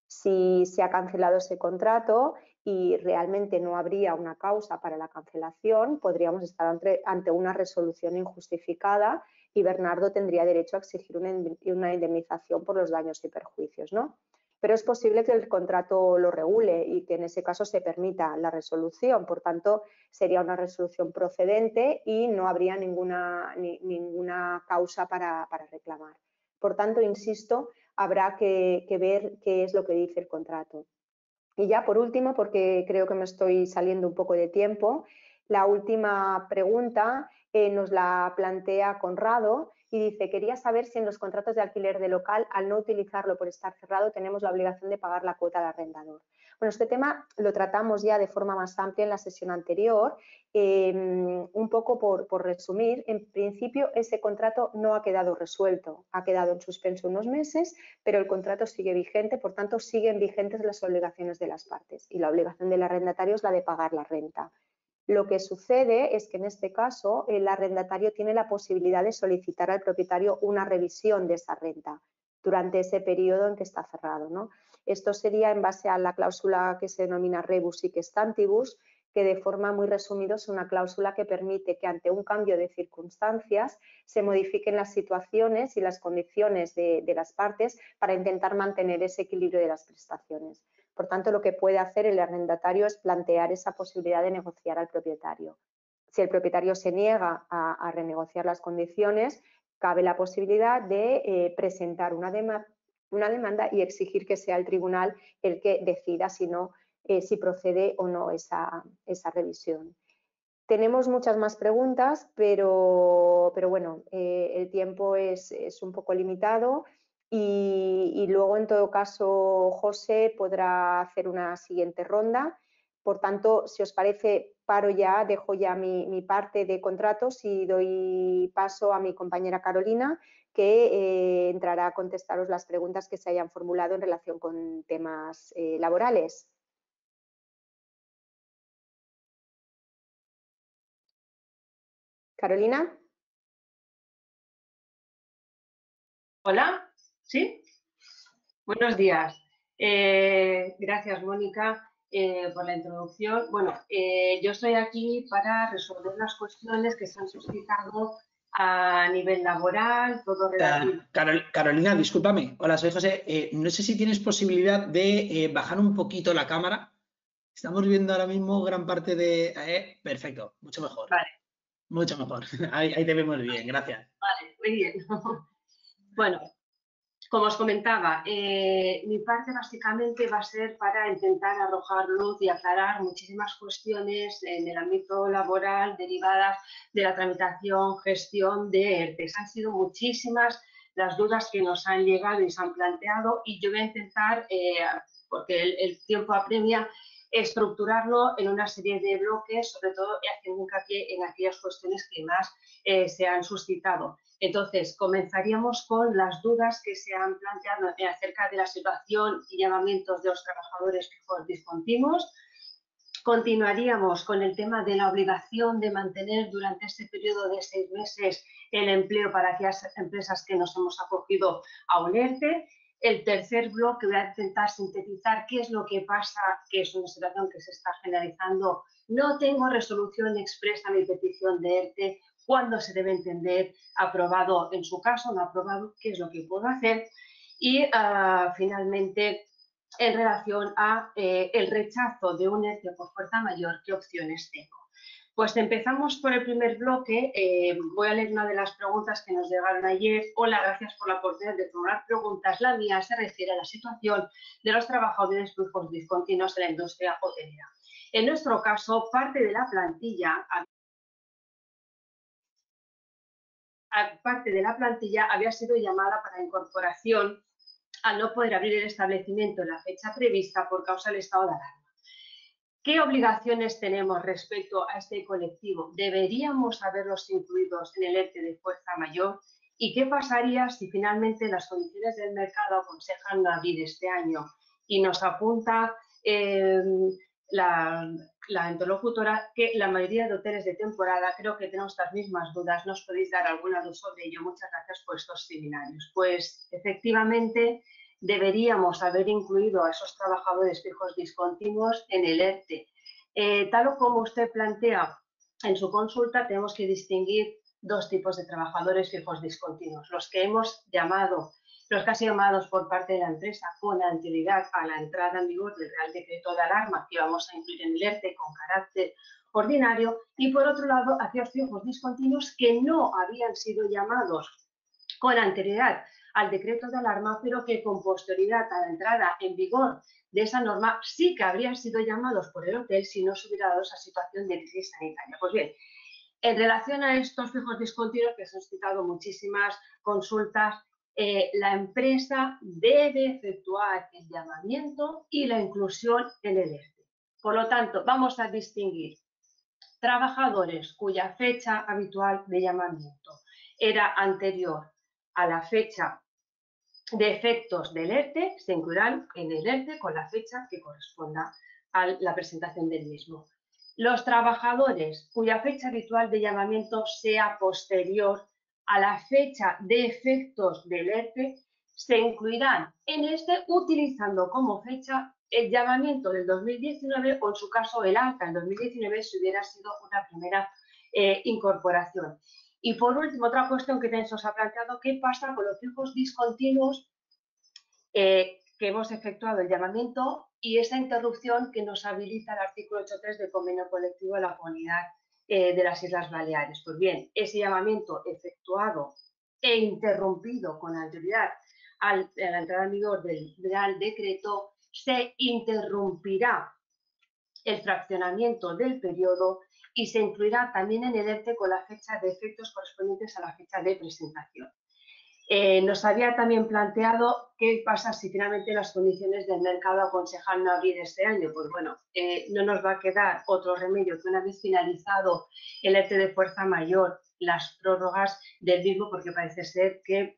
Si se ha cancelado ese contrato y realmente no habría una causa para la cancelación, podríamos estar ante, una resolución injustificada y Bernardo tendría derecho a exigir una, indemnización por los daños y perjuicios. ¿no? Pero es posible que el contrato lo regule y que en ese caso se permita la resolución. Por tanto, sería una resolución procedente y no habría ninguna, ninguna causa para, reclamar. Por tanto, insisto, habrá que, ver qué es lo que dice el contrato. Y ya por último, porque creo que me estoy saliendo un poco de tiempo, la última pregunta eh, nos la plantea Conrado y dice, quería saber si en los contratos de alquiler de local, al no utilizarlo por estar cerrado, tenemos la obligación de pagar la cuota al arrendador. Bueno, este tema lo tratamos ya de forma más amplia en la sesión anterior. Em, un poco por, por, resumir, en principio ese contrato no ha quedado resuelto, ha quedado en suspenso unos meses, pero el contrato sigue vigente, por tanto siguen vigentes las obligaciones de las partes y la obligación del arrendatario es la de pagar la renta. Lo que sucede es que en este caso el arrendatario tiene la posibilidad de solicitar al propietario una revisión de esa renta durante ese periodo en que está cerrado. ¿no? Esto sería en base a la cláusula que se denomina rebus y stantibus, que de forma muy resumida es una cláusula que permite que ante un cambio de circunstancias se modifiquen las situaciones y las condiciones de las partes para intentar mantener ese equilibrio de las prestaciones. Por tanto, lo que puede hacer el arrendatario es plantear esa posibilidad de negociar al propietario. Si el propietario se niega a, renegociar las condiciones, cabe la posibilidad de eh, presentar una, demanda y exigir que sea el tribunal el que decida si, eh, si procede o no esa, revisión. Tenemos muchas más preguntas, pero, bueno, eh, el tiempo es, es, un poco limitado. Y, luego, en todo caso, José podrá hacer una siguiente ronda. Por tanto, si os parece, paro ya, dejo ya mi, parte de contratos y doy paso a mi compañera Carolina, que eh, entrará a contestaros las preguntas que se hayan formulado en relación con temas eh, laborales. Carolina. Hola. ¿Sí? Buenos días. Eh, gracias, Mónica, eh, por la introducción. Bueno, eh, yo estoy aquí para resolver las cuestiones que se han suscitado a nivel laboral, todo relativo. Carolina, discúlpame. Hola, soy José. no sé si tienes posibilidad de bajar un poquito la cámara. Estamos viendo ahora mismo gran parte de... perfecto, mucho mejor. Vale. Mucho mejor. Ahí, ahí te vemos bien, gracias. Vale, muy bien. bueno, como os comentaba, eh, mi parte básicamente va a ser para intentar arrojar luz y aclarar muchísimas cuestiones en el ámbito laboral derivadas de la tramitación, gestión de ERTES. Han sido muchísimas las dudas que nos han llegado y se han planteado y yo voy a intentar, eh, porque el, tiempo apremia, estructurarlo en una serie de bloques, sobre todo haciendo hincapié en aquellas cuestiones que más eh, se han suscitado. Entonces, comenzaríamos con las dudas que se han planteado acerca de la situación y llamamientos de los trabajadores discontinuos. Continuaríamos con el tema de la obligación de mantener durante este periodo de seis meses el empleo para aquellas empresas que nos hemos acogido a un ERTE. El tercer bloque voy a intentar sintetizar qué es lo que pasa, que es una situación que se está generalizando. No tengo resolución expresa a mi petición de ERTE cuándo se debe entender aprobado en su caso, no aprobado, qué es lo que puedo hacer y ah, finalmente en relación a eh, el rechazo de un ERTE por fuerza mayor, qué opciones tengo. Pues empezamos por el primer bloque. Eh, voy a leer una de las preguntas que nos llegaron ayer. Hola, gracias por la oportunidad de formular preguntas. La mía se refiere a la situación de los trabajadores fijos discontinuos en la industria hotelera. En nuestro caso, parte de la plantilla parte de la plantilla había sido llamada para incorporación al no poder abrir el establecimiento en la fecha prevista por causa del estado de alarma. ¿Qué obligaciones tenemos respecto a este colectivo? ¿Deberíamos haberlos incluidos en el ERTE de fuerza mayor? ¿Y qué pasaría si finalmente las condiciones del mercado aconsejan abrir este año? Y nos apunta eh, la, la interlocutora que la mayoría de hoteles de temporada creo que tenemos las mismas dudas. ¿Nos podéis dar alguna luz sobre ello? Muchas gracias por estos seminarios. Pues efectivamente deberíamos haber incluido a esos trabajadores fijos discontinuos en el ERTE. Eh, tal o como usted plantea en su consulta, tenemos que distinguir dos tipos de trabajadores fijos discontinuos. Los que hemos llamado los casos llamados por parte de la empresa con anterioridad a la entrada en vigor del Real Decreto de Alarma que vamos a incluir en el ERTE con carácter ordinario y por otro lado aquellos fijos discontinuos que no habían sido llamados con anterioridad al decreto de alarma, pero que con posterioridad a la entrada en vigor de esa norma sí que habrían sido llamados por el hotel si no se hubiera dado esa situación de crisis sanitaria. Pues bien, en relación a estos fijos discontinuos, que se han citado muchísimas consultas, eh, la empresa debe efectuar el llamamiento y la inclusión en el ERTE. Por lo tanto, vamos a distinguir trabajadores cuya fecha habitual de llamamiento era anterior a la fecha de efectos del ERTE, se incluirán en el ERTE con la fecha que corresponda a la presentación del mismo. Los trabajadores cuya fecha habitual de llamamiento sea posterior a la fecha de efectos del ERTE se incluirán en este utilizando como fecha el llamamiento del 2019 o en su caso el alta del 2019 si hubiera sido una primera eh, incorporación. Y por último, otra cuestión que se os ha planteado, ¿qué pasa con los fijos discontinuos eh, que hemos efectuado el llamamiento y esa interrupción que nos habilita el artículo 8.3 del convenio colectivo de la comunidad eh, de las Islas Baleares? Pues bien, ese llamamiento efectuado e interrumpido con anterioridad a la entrada en vigor del Real Decreto se interrumpirá el fraccionamiento del periodo y se incluirá también en el ERTE con la fecha de efectos correspondientes a la fecha de presentación. Eh, nos había también planteado qué pasa si finalmente las condiciones del mercado aconsejan no abrir este año. Pues bueno, eh, no nos va a quedar otro remedio que una vez finalizado el ERTE de fuerza mayor, las prórrogas del mismo, porque parece ser que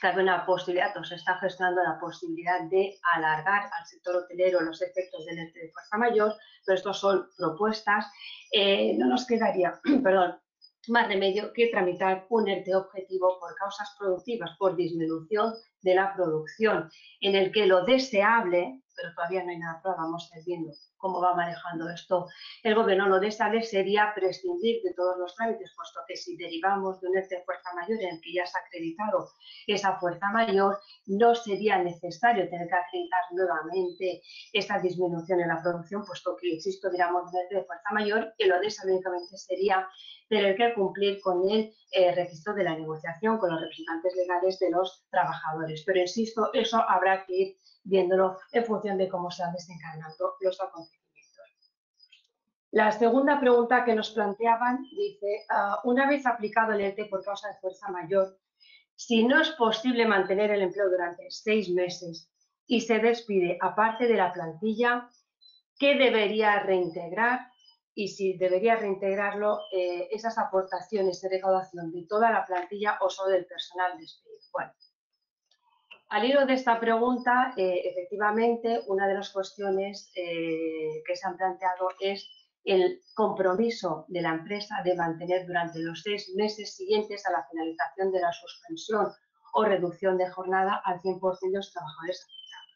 cabe una posibilidad o se está gestionando la posibilidad de alargar al sector hotelero los efectos del ERTE de fuerza mayor, pero estos son propuestas. Eh, no nos quedaría, perdón, más remedio que tramitar un ERTE objetivo por causas productivas, por disminución de la producción, en el que lo deseable, pero todavía no hay nada, vamos a ir viendo cómo va manejando esto el gobierno, lo deseable sería prescindir de todos los trámites, puesto que si derivamos de un ERTE de fuerza mayor en el que ya se ha acreditado esa fuerza mayor, no sería necesario tener que acreditar nuevamente esa disminución en la producción, puesto que, insisto, diríamos un ERTE de fuerza mayor, que lo deseable únicamente sería tener que cumplir con el eh, registro de la negociación con los representantes legales de los trabajadores. Pero insisto, eso habrá que ir viéndolo en función de cómo se van desencadenando los acontecimientos. La segunda pregunta que nos planteaban dice, ah, una vez aplicado el ERTE por causa de fuerza mayor, si no es posible mantener el empleo durante seis meses y se despide aparte de la plantilla, ¿qué debería reintegrar? Y si debería reintegrarlo eh, esas aportaciones de recaudación de toda la plantilla o solo del personal despedido. Bueno, al hilo de esta pregunta, eh, efectivamente, una de las cuestiones eh, que se han planteado es el compromiso de la empresa de mantener durante los seis meses siguientes a la finalización de la suspensión o reducción de jornada al 100% de los trabajadores afectados.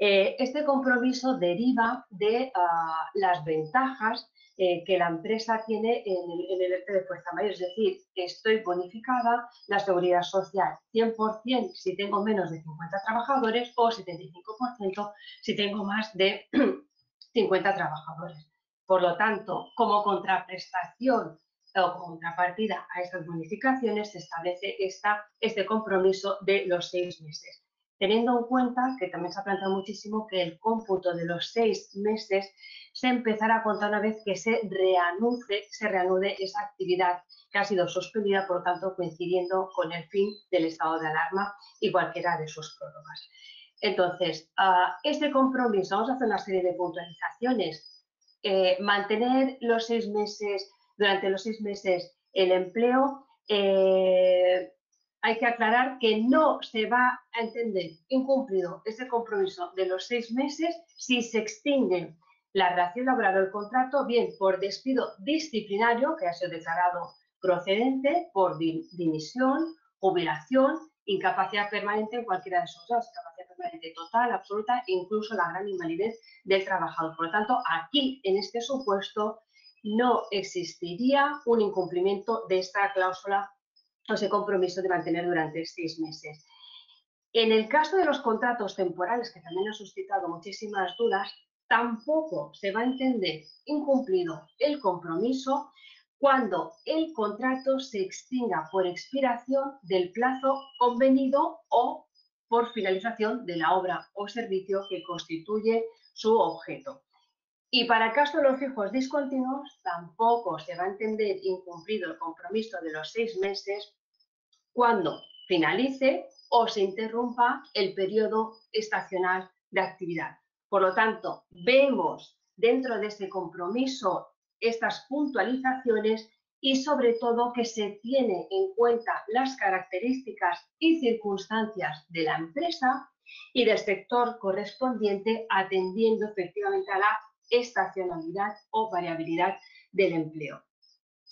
Eh, este compromiso deriva de ah, las ventajas eh, que la empresa tiene en el, en de fuerza mayor. Es decir, estoy bonificada la seguridad social 100% si tengo menos de 50 trabajadores o 75% si tengo más de 50 trabajadores. Por lo tanto, como contraprestación o contrapartida a estas bonificaciones se establece esta, este compromiso de los seis meses teniendo en cuenta que también se ha planteado muchísimo que el cómputo de los seis meses se empezará a contar una vez que se reanude, se reanude esa actividad que ha sido suspendida, por lo tanto, coincidiendo con el fin del estado de alarma y cualquiera de sus prórrogas. Entonces, este compromiso, vamos a hacer una serie de puntualizaciones. Eh, mantener los seis meses, durante los seis meses, el empleo, eh, hay que aclarar que no se va a entender incumplido ese compromiso de los seis meses si se extingue la relación laboral o el contrato, bien por despido disciplinario, que ha sido declarado procedente, por dimisión, jubilación, incapacidad permanente en cualquiera de esos dos, incapacidad permanente total, absoluta, incluso la gran invalidez del trabajador. Por lo tanto, aquí, en este supuesto, no existiría un incumplimiento de esta cláusula ese compromiso de mantener durante seis meses. En el caso de los contratos temporales, que también han suscitado muchísimas dudas, tampoco se va a entender incumplido el compromiso cuando el contrato se extinga por expiración del plazo convenido o por finalización de la obra o servicio que constituye su objeto. Y para el caso de los fijos discontinuos, tampoco se va a entender incumplido el compromiso de los seis meses cuando finalice o se interrumpa el periodo estacional de actividad. Por lo tanto, vemos dentro de ese compromiso estas puntualizaciones y sobre todo que se tiene en cuenta las características y circunstancias de la empresa y del sector correspondiente atendiendo efectivamente a la estacionalidad o variabilidad del empleo.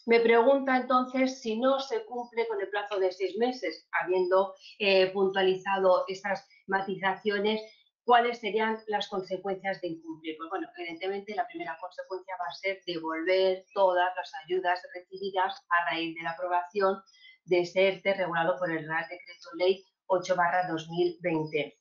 Me pregunta entonces si no se cumple con el plazo de seis meses, habiendo eh, puntualizado estas matizaciones, ¿cuáles serían las consecuencias de incumplir? Pues bueno, evidentemente la primera consecuencia va a ser devolver todas las ayudas recibidas a raíz de la aprobación de ese ERTE regulado por el Real Decreto Ley 8 2020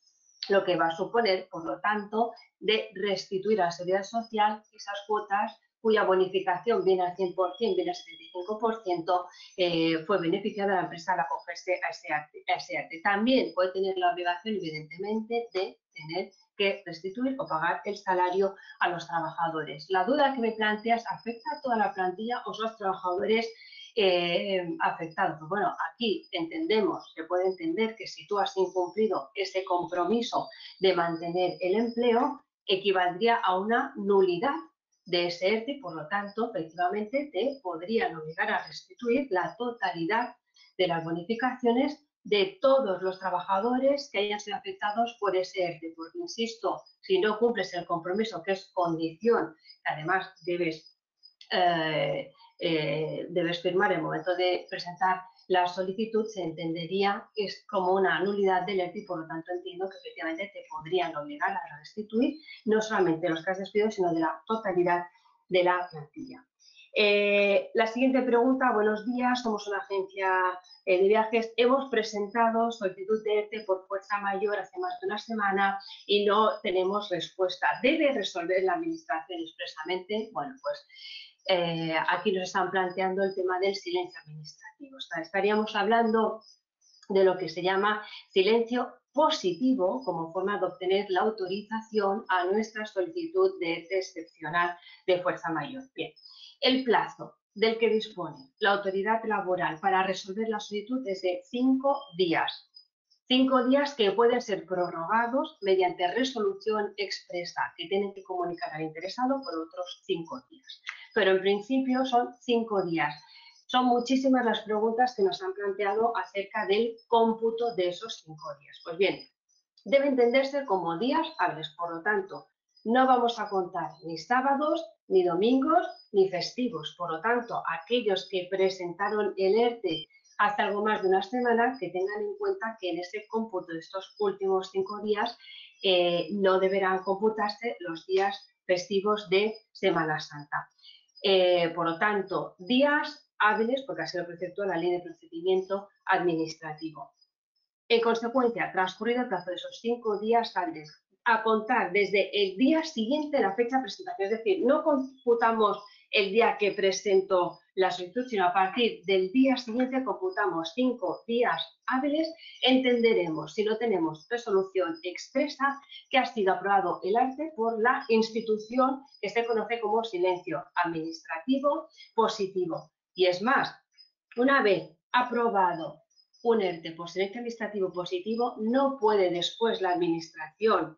lo que va a suponer, por lo tanto, de restituir a la seguridad social esas cuotas cuya bonificación viene al 100%, viene al 75%, eh, fue beneficiada la empresa al acogerse a ese, a ese arte. También puede tener la obligación, evidentemente, de tener que restituir o pagar el salario a los trabajadores. La duda que me planteas, ¿afecta a toda la plantilla o son los trabajadores eh, afectados? Bueno, aquí entendemos, se puede entender que si tú has incumplido ese compromiso de mantener el empleo, equivaldría a una nulidad de ese ERTE por lo tanto, efectivamente, te podrían obligar a restituir la totalidad de las bonificaciones de todos los trabajadores que hayan sido afectados por ese ERTE. Porque, insisto, si no cumples el compromiso, que es condición, que además debes, eh, eh, debes firmar en el momento de presentar la solicitud se entendería es como una nulidad del ERTE por lo tanto entiendo que efectivamente te podrían obligar a restituir no solamente los que has despedido, sino de la totalidad de la plantilla. Eh, la siguiente pregunta, buenos días, somos una agencia eh, de viajes, hemos presentado solicitud de ERTE por fuerza mayor hace más de una semana y no tenemos respuesta. ¿Debe resolver la administración expresamente? Bueno, pues eh, aquí nos están planteando el tema del silencio administrativo. estaríamos hablando de lo que se llama silencio positivo como forma de obtener la autorización a nuestra solicitud de excepcional de fuerza mayor. Bien, el plazo del que dispone la autoridad laboral para resolver la solicitud es de cinco días. Cinco días que pueden ser prorrogados mediante resolución expresa que tienen que comunicar al interesado por otros cinco días pero en principio son cinco días. Son muchísimas las preguntas que nos han planteado acerca del cómputo de esos cinco días. Pues bien, debe entenderse como días hábiles, por lo tanto, no vamos a contar ni sábados, ni domingos, ni festivos. Por lo tanto, aquellos que presentaron el ERTE hace algo más de una semana, que tengan en cuenta que en ese cómputo de estos últimos cinco días eh, no deberán computarse los días festivos de Semana Santa. Eh, por lo tanto, días hábiles, porque así lo preceptúa la ley de procedimiento administrativo. En consecuencia, transcurrido el plazo de esos cinco días hábiles, a contar desde el día siguiente la fecha de presentación, es decir, no computamos el día que presento la solicitud, sino a partir del día siguiente computamos cinco días hábiles, entenderemos, si no tenemos resolución expresa, que ha sido aprobado el arte por la institución que se conoce como silencio administrativo positivo. Y es más, una vez aprobado un ERTE por silencio administrativo positivo, no puede después la administración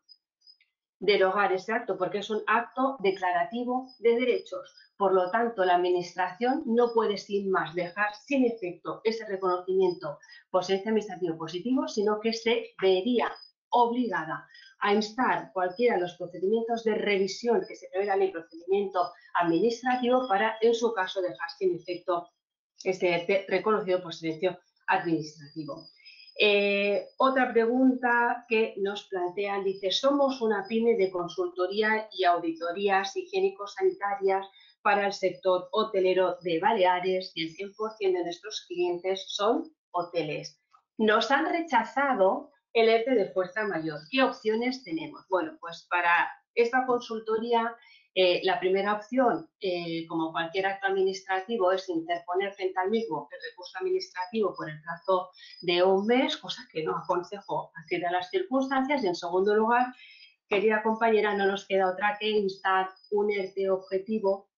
derogar ese acto porque es un acto declarativo de derechos. Por lo tanto, la Administración no puede sin más dejar sin efecto ese reconocimiento por servicio administrativo positivo, sino que se vería obligada a instar cualquiera de los procedimientos de revisión que se prevé la ley procedimiento administrativo para, en su caso, dejar sin efecto ese reconocido por servicio administrativo. Eh, otra pregunta que nos plantean, dice, somos una pyme de consultoría y auditorías higiénico-sanitarias para el sector hotelero de Baleares y el 100% de nuestros clientes son hoteles. Nos han rechazado el ERTE de fuerza mayor. ¿Qué opciones tenemos? Bueno, pues para esta consultoría, eh, la primera opción, eh, como cualquier acto administrativo, es interponer frente al mismo el recurso administrativo por el plazo de un mes, cosa que no aconsejo así de las circunstancias. Y en segundo lugar, querida compañera, no nos queda otra que instar un ERTE objetivo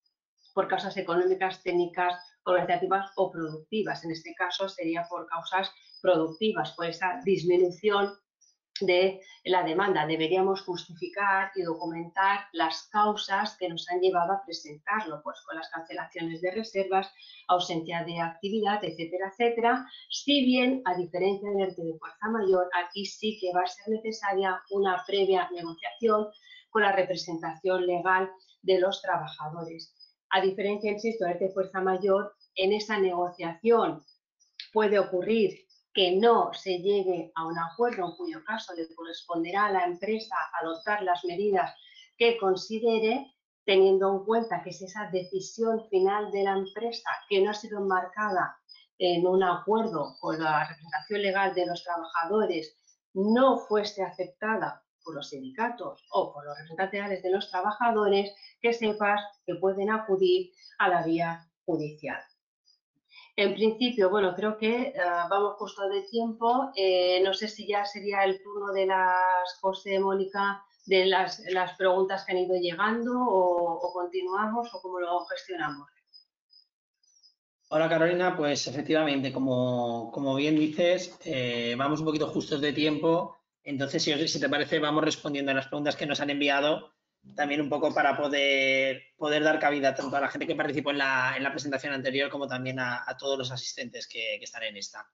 por causas económicas, técnicas, organizativas o productivas. En este caso sería por causas productivas, por esa disminución de la demanda. Deberíamos justificar y documentar las causas que nos han llevado a presentarlo, pues con las cancelaciones de reservas, ausencia de actividad, etcétera, etcétera. Si bien, a diferencia del ERTE de fuerza mayor, aquí sí que va a ser necesaria una previa negociación con la representación legal de los trabajadores. A diferencia, insisto, de fuerza mayor, en esa negociación puede ocurrir que no se llegue a un acuerdo, en cuyo caso le corresponderá a la empresa adoptar las medidas que considere, teniendo en cuenta que es esa decisión final de la empresa que no ha sido enmarcada en un acuerdo con la representación legal de los trabajadores, no fuese aceptada por los sindicatos o por los representantes de los trabajadores, que sepas que pueden acudir a la vía judicial. En principio, bueno, creo que eh, vamos justo de tiempo. Eh, no sé si ya sería el turno de las José Mónica de las, preguntas que han ido llegando o, continuamos o cómo lo gestionamos. Hola Carolina, pues efectivamente, como, bien dices, eh, vamos un poquito justos de tiempo entonces, si, te parece, vamos respondiendo a las preguntas que nos han enviado, también un poco para poder, poder dar cabida tanto a la gente que participó en la, presentación anterior como también a, todos los asistentes que, están en esta.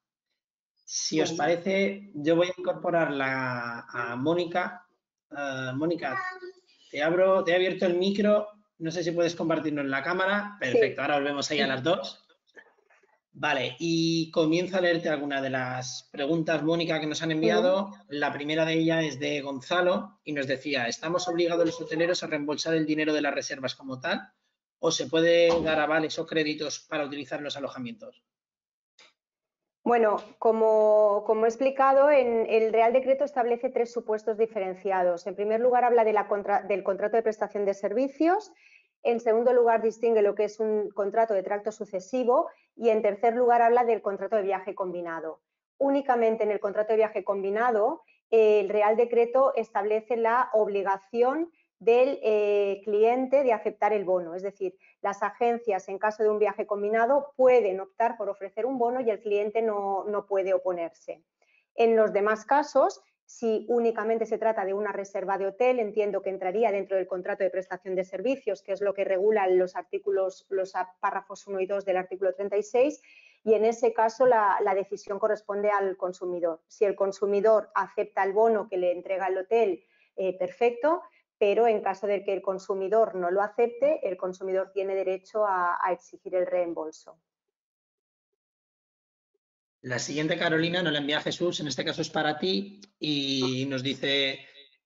Si os parece, yo voy a incorporar a Mónica. Eh, Mónica, te, abro, te he abierto el micro. No sé si puedes compartirlo en la cámara. Perfecto, ahora volvemos ahí a las dos. Vale, y comienzo a leerte algunas de las preguntas, Mónica, que nos han enviado. La primera de ellas es de Gonzalo y nos decía, ¿estamos obligados los hoteleros a reembolsar el dinero de las reservas como tal? ¿O se puede dar avales o créditos para utilizar los alojamientos? Bueno, como, he explicado, en el Real Decreto establece tres supuestos diferenciados. En primer lugar, habla del contrato de prestación de servicios. En segundo lugar, distingue lo que es un contrato de tracto sucesivo y en tercer lugar habla del contrato de viaje combinado. Únicamente en el contrato de viaje combinado, el Real Decreto establece la obligación del eh, cliente de aceptar el bono. Es decir, las agencias en caso de un viaje combinado pueden optar por ofrecer un bono y el cliente no, no puede oponerse. En los demás casos, si únicamente se trata de una reserva de hotel, entiendo que entraría dentro del contrato de prestación de servicios, que es lo que regulan los artículos, los párrafos 1 y 2 del artículo 36, y en ese caso la, decisión corresponde al consumidor. Si el consumidor acepta el bono que le entrega el hotel, eh, perfecto, pero en caso de que el consumidor no lo acepte, el consumidor tiene derecho a exigir el reembolso. La siguiente, Carolina, nos la envía Jesús, en este caso es para ti, y nos dice,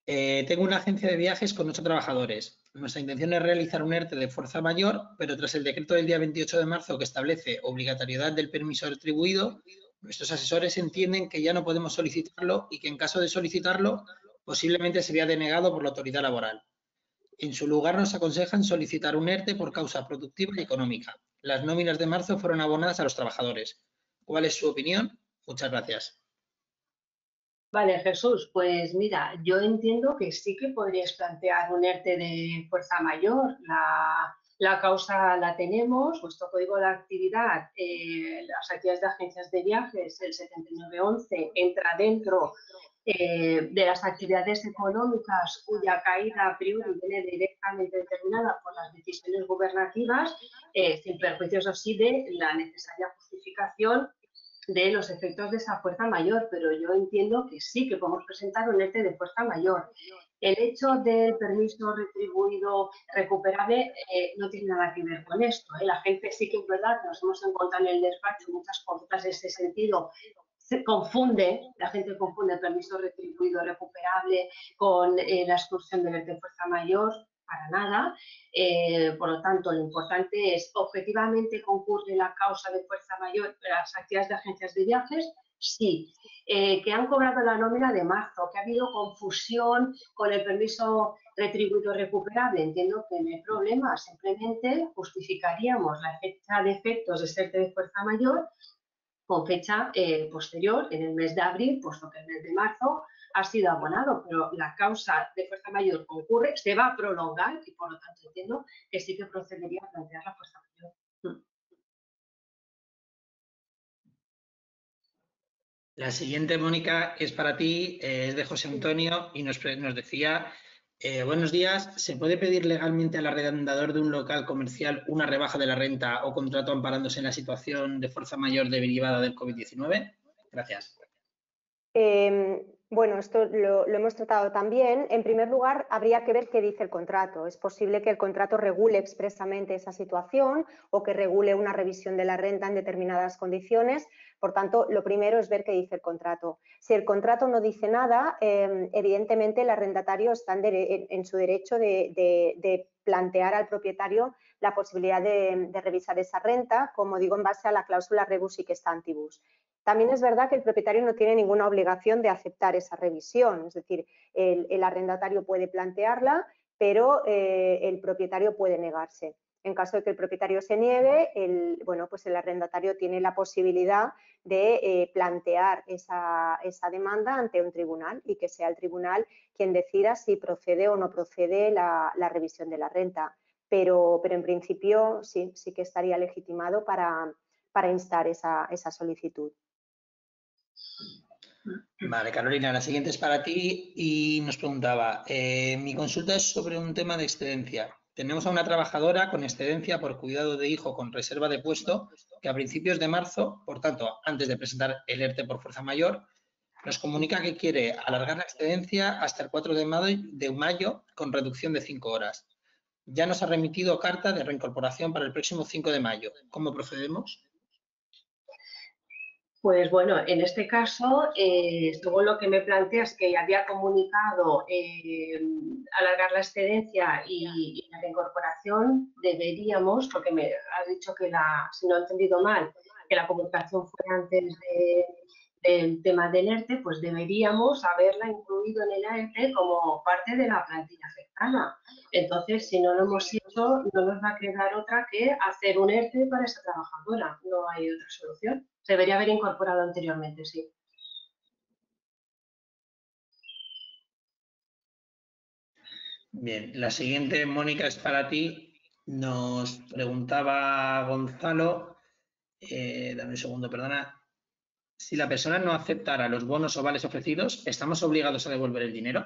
eh, tengo una agencia de viajes con ocho trabajadores. Nuestra intención es realizar un ERTE de fuerza mayor, pero tras el decreto del día 28 de marzo que establece obligatoriedad del permiso retribuido, nuestros asesores entienden que ya no podemos solicitarlo y que en caso de solicitarlo, posiblemente sería denegado por la autoridad laboral. En su lugar nos aconsejan solicitar un ERTE por causa productiva y económica. Las nóminas de marzo fueron abonadas a los trabajadores. ¿Cuál es su opinión? Muchas gracias. Vale, Jesús, pues mira, yo entiendo que sí que podrías plantear un ERTE de fuerza mayor. La, causa la tenemos, vuestro código de actividad, eh, las actividades de agencias de viajes, el 7911, entra dentro eh, de las actividades económicas cuya caída a priori viene directamente determinada por las decisiones gubernativas, eh, sin perjuicios así de la necesaria justificación de los efectos de esa fuerza mayor, pero yo entiendo que sí, que podemos presentar un ERTE de fuerza mayor. El hecho del permiso retribuido recuperable eh, no tiene nada que ver con esto. La gente sí que es verdad, nos hemos encontrado en el despacho muchas cosas en ese sentido se confunde, la gente confunde el permiso retribuido recuperable con eh, la excursión del de fuerza mayor, para nada. Eh, por lo tanto, lo importante es objetivamente concurre la causa de fuerza mayor las actividades de agencias de viajes, Sí, eh, que han cobrado la nómina de marzo, que ha habido confusión con el permiso retribuido recuperable. Entiendo que no hay problema, simplemente justificaríamos la fecha de efectos de ser de fuerza mayor con fecha eh, posterior, en el mes de abril, puesto que el mes de marzo ha sido abonado, pero la causa de fuerza mayor ocurre, se va a prolongar y por lo tanto entiendo que sí que procedería a plantear la fuerza mayor. La siguiente, Mónica, es para ti, eh, es de José Antonio y nos, decía, eh, buenos días, ¿se puede pedir legalmente al arrendador de un local comercial una rebaja de la renta o contrato amparándose en la situación de fuerza mayor derivada del COVID-19? Gracias. Em, bueno, esto lo, hemos tratado también. En primer lugar, habría que ver qué dice el contrato. Es posible que el contrato regule expresamente esa situación o que regule una revisión de la renta en determinadas condiciones. Por tanto, lo primero es ver qué dice el contrato. Si el contrato no dice nada, em, evidentemente el arrendatario está en, su derecho de, plantear al propietario la posibilidad de, revisar esa renta, como digo, en base a la cláusula rebus y que está antibus. También es verdad que el propietario no tiene ninguna obligación de aceptar esa revisión, es decir, el, arrendatario puede plantearla, pero eh, el propietario puede negarse. En caso de que el propietario se niegue, el, bueno, pues el arrendatario tiene la posibilidad de eh, plantear esa, demanda ante un tribunal y que sea el tribunal quien decida si procede o no procede la, revisión de la renta. Pero, pero, en principio sí, sí que estaría legitimado para, instar esa, solicitud. Vale, Carolina, la siguiente es para ti y nos preguntaba, eh, mi consulta es sobre un tema de excedencia. Tenemos a una trabajadora con excedencia por cuidado de hijo con reserva de puesto que a principios de marzo, por tanto, antes de presentar el ERTE por fuerza mayor, nos comunica que quiere alargar la excedencia hasta el 4 de mayo, de mayo con reducción de 5 horas. Ya nos ha remitido carta de reincorporación para el próximo 5 de mayo. ¿Cómo procedemos? Pues bueno, en este caso, eh, según lo que me planteas, que había comunicado eh, alargar la excedencia y, la reincorporación, deberíamos, porque me has dicho que la, si no he entendido mal, que la comunicación fue antes del tema del ERTE, pues deberíamos haberla incluido en el ERTE como parte de la plantilla afectada. Entonces, si no lo hemos hecho, no nos va a quedar otra que hacer un ERTE para esa trabajadora. No hay otra solución. Debería haber incorporado anteriormente, sí. Bien, la siguiente, Mónica, es para ti. Nos preguntaba Gonzalo, eh, dame un segundo, perdona. Si la persona no aceptara los bonos o vales ofrecidos, ¿estamos obligados a devolver el dinero?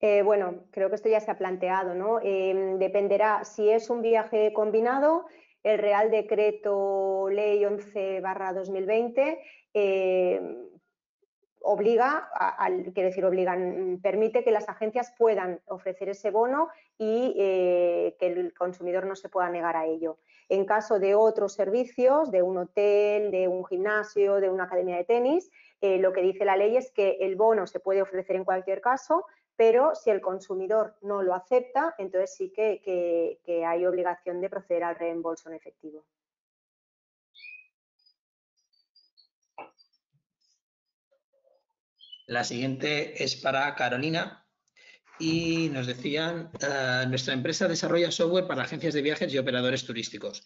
Eh, bueno, creo que esto ya se ha planteado, ¿no? Eh, dependerá si es un viaje combinado, el Real Decreto Ley 11 2020 eh, obliga, quiero decir, obligan, permite que las agencias puedan ofrecer ese bono y eh, que el consumidor no se pueda negar a ello. En caso de otros servicios, de un hotel, de un gimnasio, de una academia de tenis, eh, lo que dice la ley es que el bono se puede ofrecer en cualquier caso, pero si el consumidor no lo acepta, entonces sí que, hay obligación de proceder al reembolso en efectivo. La siguiente es para Carolina y nos decían, eh, nuestra empresa desarrolla software para agencias de viajes y operadores turísticos.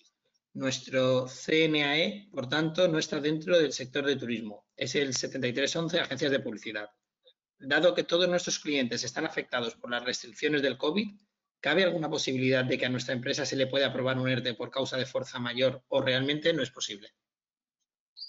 Nuestro CNAE, por tanto, no está dentro del sector de turismo. Es el 7311 Agencias de Publicidad dado que todos nuestros clientes están afectados por las restricciones del COVID, ¿cabe alguna posibilidad de que a nuestra empresa se le pueda aprobar un ERTE por causa de fuerza mayor o realmente no es posible?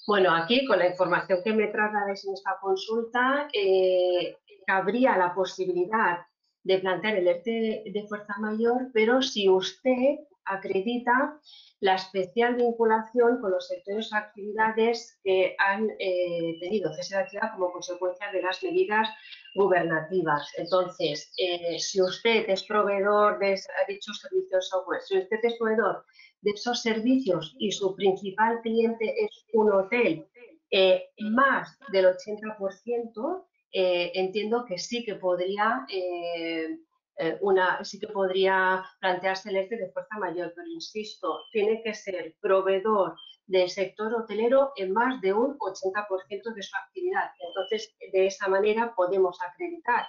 Bueno, aquí con la información que me traslades en esta consulta, eh, cabría la posibilidad de plantear el ERTE de fuerza mayor, pero si usted acredita la especial vinculación con los sectores o actividades que han eh, tenido cese de actividad como consecuencia de las medidas gubernativas. Entonces, eh, si usted es proveedor de dichos servicios software, si usted es proveedor de esos servicios y su principal cliente es un hotel, eh, más del 80%, entiendo que sí que podría eh, una, sí que podría plantearse el ERTE de fuerza mayor, pero insisto, tiene que ser proveedor del sector hotelero en más de un 80% de su actividad. Entonces, de esa manera podemos acreditar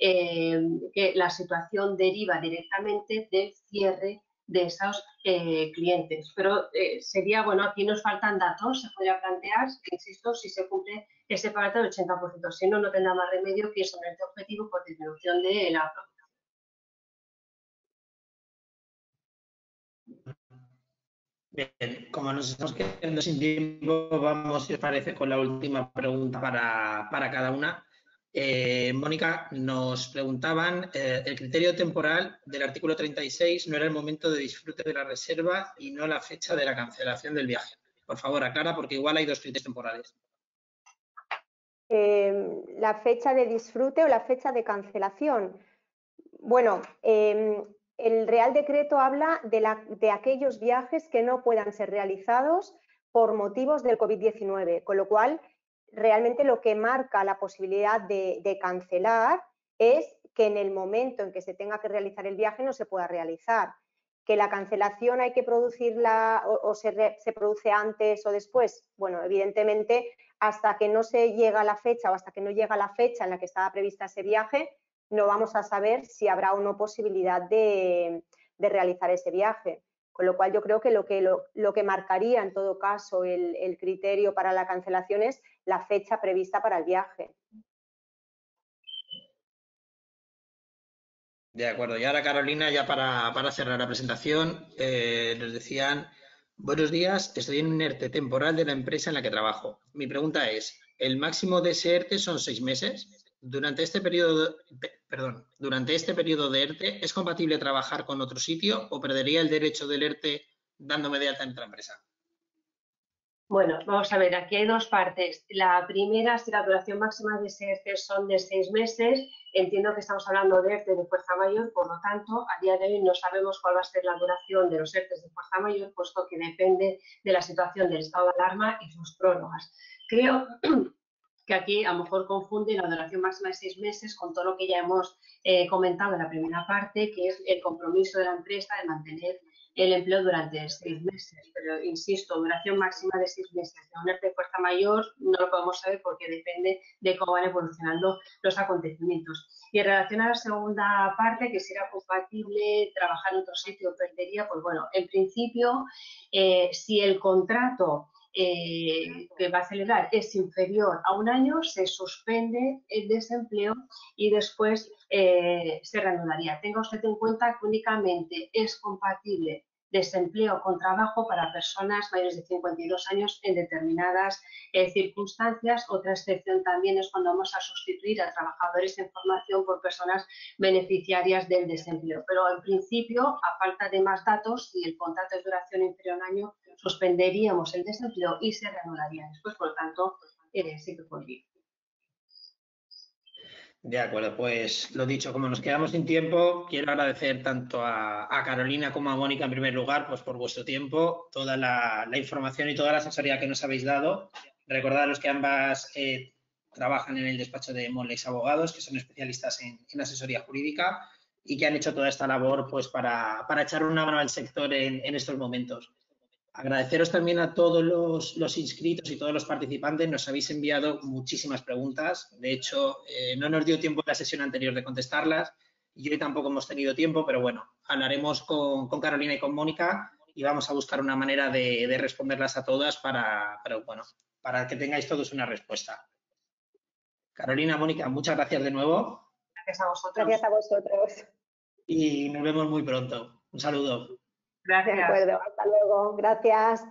eh, que la situación deriva directamente del cierre de esos eh, clientes. Pero eh, sería, bueno, aquí nos faltan datos, se podría plantear, insisto, si se cumple ese parámetro del 80%, si no, no tendrá más remedio que sobre este objetivo por disminución de la Bien, como nos estamos quedando sin tiempo, vamos, si os parece, con la última pregunta para, para cada una. Eh, Mónica, nos preguntaban, eh, el criterio temporal del artículo 36 no era el momento de disfrute de la reserva y no la fecha de la cancelación del viaje. Por favor, aclara, porque igual hay dos criterios temporales. Eh, la fecha de disfrute o la fecha de cancelación. Bueno, em, el Real Decreto habla de, aquellos viajes que no puedan ser realizados por motivos del COVID-19, con lo cual realmente lo que marca la posibilidad de, cancelar es que en el momento en que se tenga que realizar el viaje no se pueda realizar. Que la cancelación hay que producirla o, se, produce antes o después. Bueno, evidentemente, hasta que no se llega a la fecha o hasta que no llega la fecha en la que estaba prevista ese viaje, no vamos a saber si habrá o no posibilidad de, realizar ese viaje. Con lo cual yo creo que lo que, lo, que marcaría en todo caso el, criterio para la cancelación es la fecha prevista para el viaje. De acuerdo. Y ahora, Carolina, ya para, cerrar la presentación, eh, nos decían, buenos días, estoy en un ERTE temporal de la empresa en la que trabajo. Mi pregunta es, ¿el máximo de ese ERTE son seis meses? Durante este periodo, perdón, durante este periodo de ERTE, ¿es compatible trabajar con otro sitio o perdería el derecho del ERTE dándome de alta en otra empresa? Bueno, vamos a ver, aquí hay dos partes. La primera, si la duración máxima de ese ERTE son de seis meses, entiendo que estamos hablando de ERTE de fuerza mayor, por lo tanto, a día de hoy no sabemos cuál va a ser la duración de los ERTEs de fuerza mayor, puesto que depende de la situación del estado de alarma y sus prórrogas. Creo que aquí a lo mejor confunde la duración máxima de seis meses con todo lo que ya hemos eh, comentado en la primera parte, que es el compromiso de la empresa de mantener el empleo durante seis meses. Pero, insisto, duración máxima de seis meses de un de fuerza mayor no lo podemos saber porque depende de cómo van evolucionando los acontecimientos. Y en relación a la segunda parte, que si era compatible trabajar en otro sitio, perdería, pues bueno, en principio, eh, si el contrato eh, que va a celebrar es inferior a un año, se suspende el desempleo y después eh, se reanudaría. Tenga usted en cuenta que únicamente es compatible desempleo con trabajo para personas mayores de 52 años en determinadas eh, circunstancias. Otra excepción también es cuando vamos a sustituir a trabajadores en formación por personas beneficiarias del desempleo. Pero en principio, a falta de más datos, si el contrato de duración inferior a un año, suspenderíamos el desempleo y se reanudaría después. Por lo tanto, eh, sí que podría. De acuerdo, pues lo dicho, como nos quedamos sin tiempo, quiero agradecer tanto a, Carolina como a Mónica en primer lugar pues por vuestro tiempo, toda la, información y toda la asesoría que nos habéis dado. Recordaros que ambas eh, trabajan en el despacho de Molex Abogados, que son especialistas en, asesoría jurídica y que han hecho toda esta labor pues para, echar una mano al sector en estos momentos. Agradeceros también a todos los, inscritos y todos los participantes. Nos habéis enviado muchísimas preguntas. De hecho, eh, no nos dio tiempo en la sesión anterior de contestarlas y hoy tampoco hemos tenido tiempo, pero bueno, hablaremos con, Carolina y con Mónica y vamos a buscar una manera de, responderlas a todas para, bueno, para que tengáis todos una respuesta. Carolina, Mónica, muchas gracias de nuevo. Gracias a vosotros. Gracias a vosotros. Y nos vemos muy pronto. Un saludo. Gracias. De acuerdo, hasta luego. Gracias.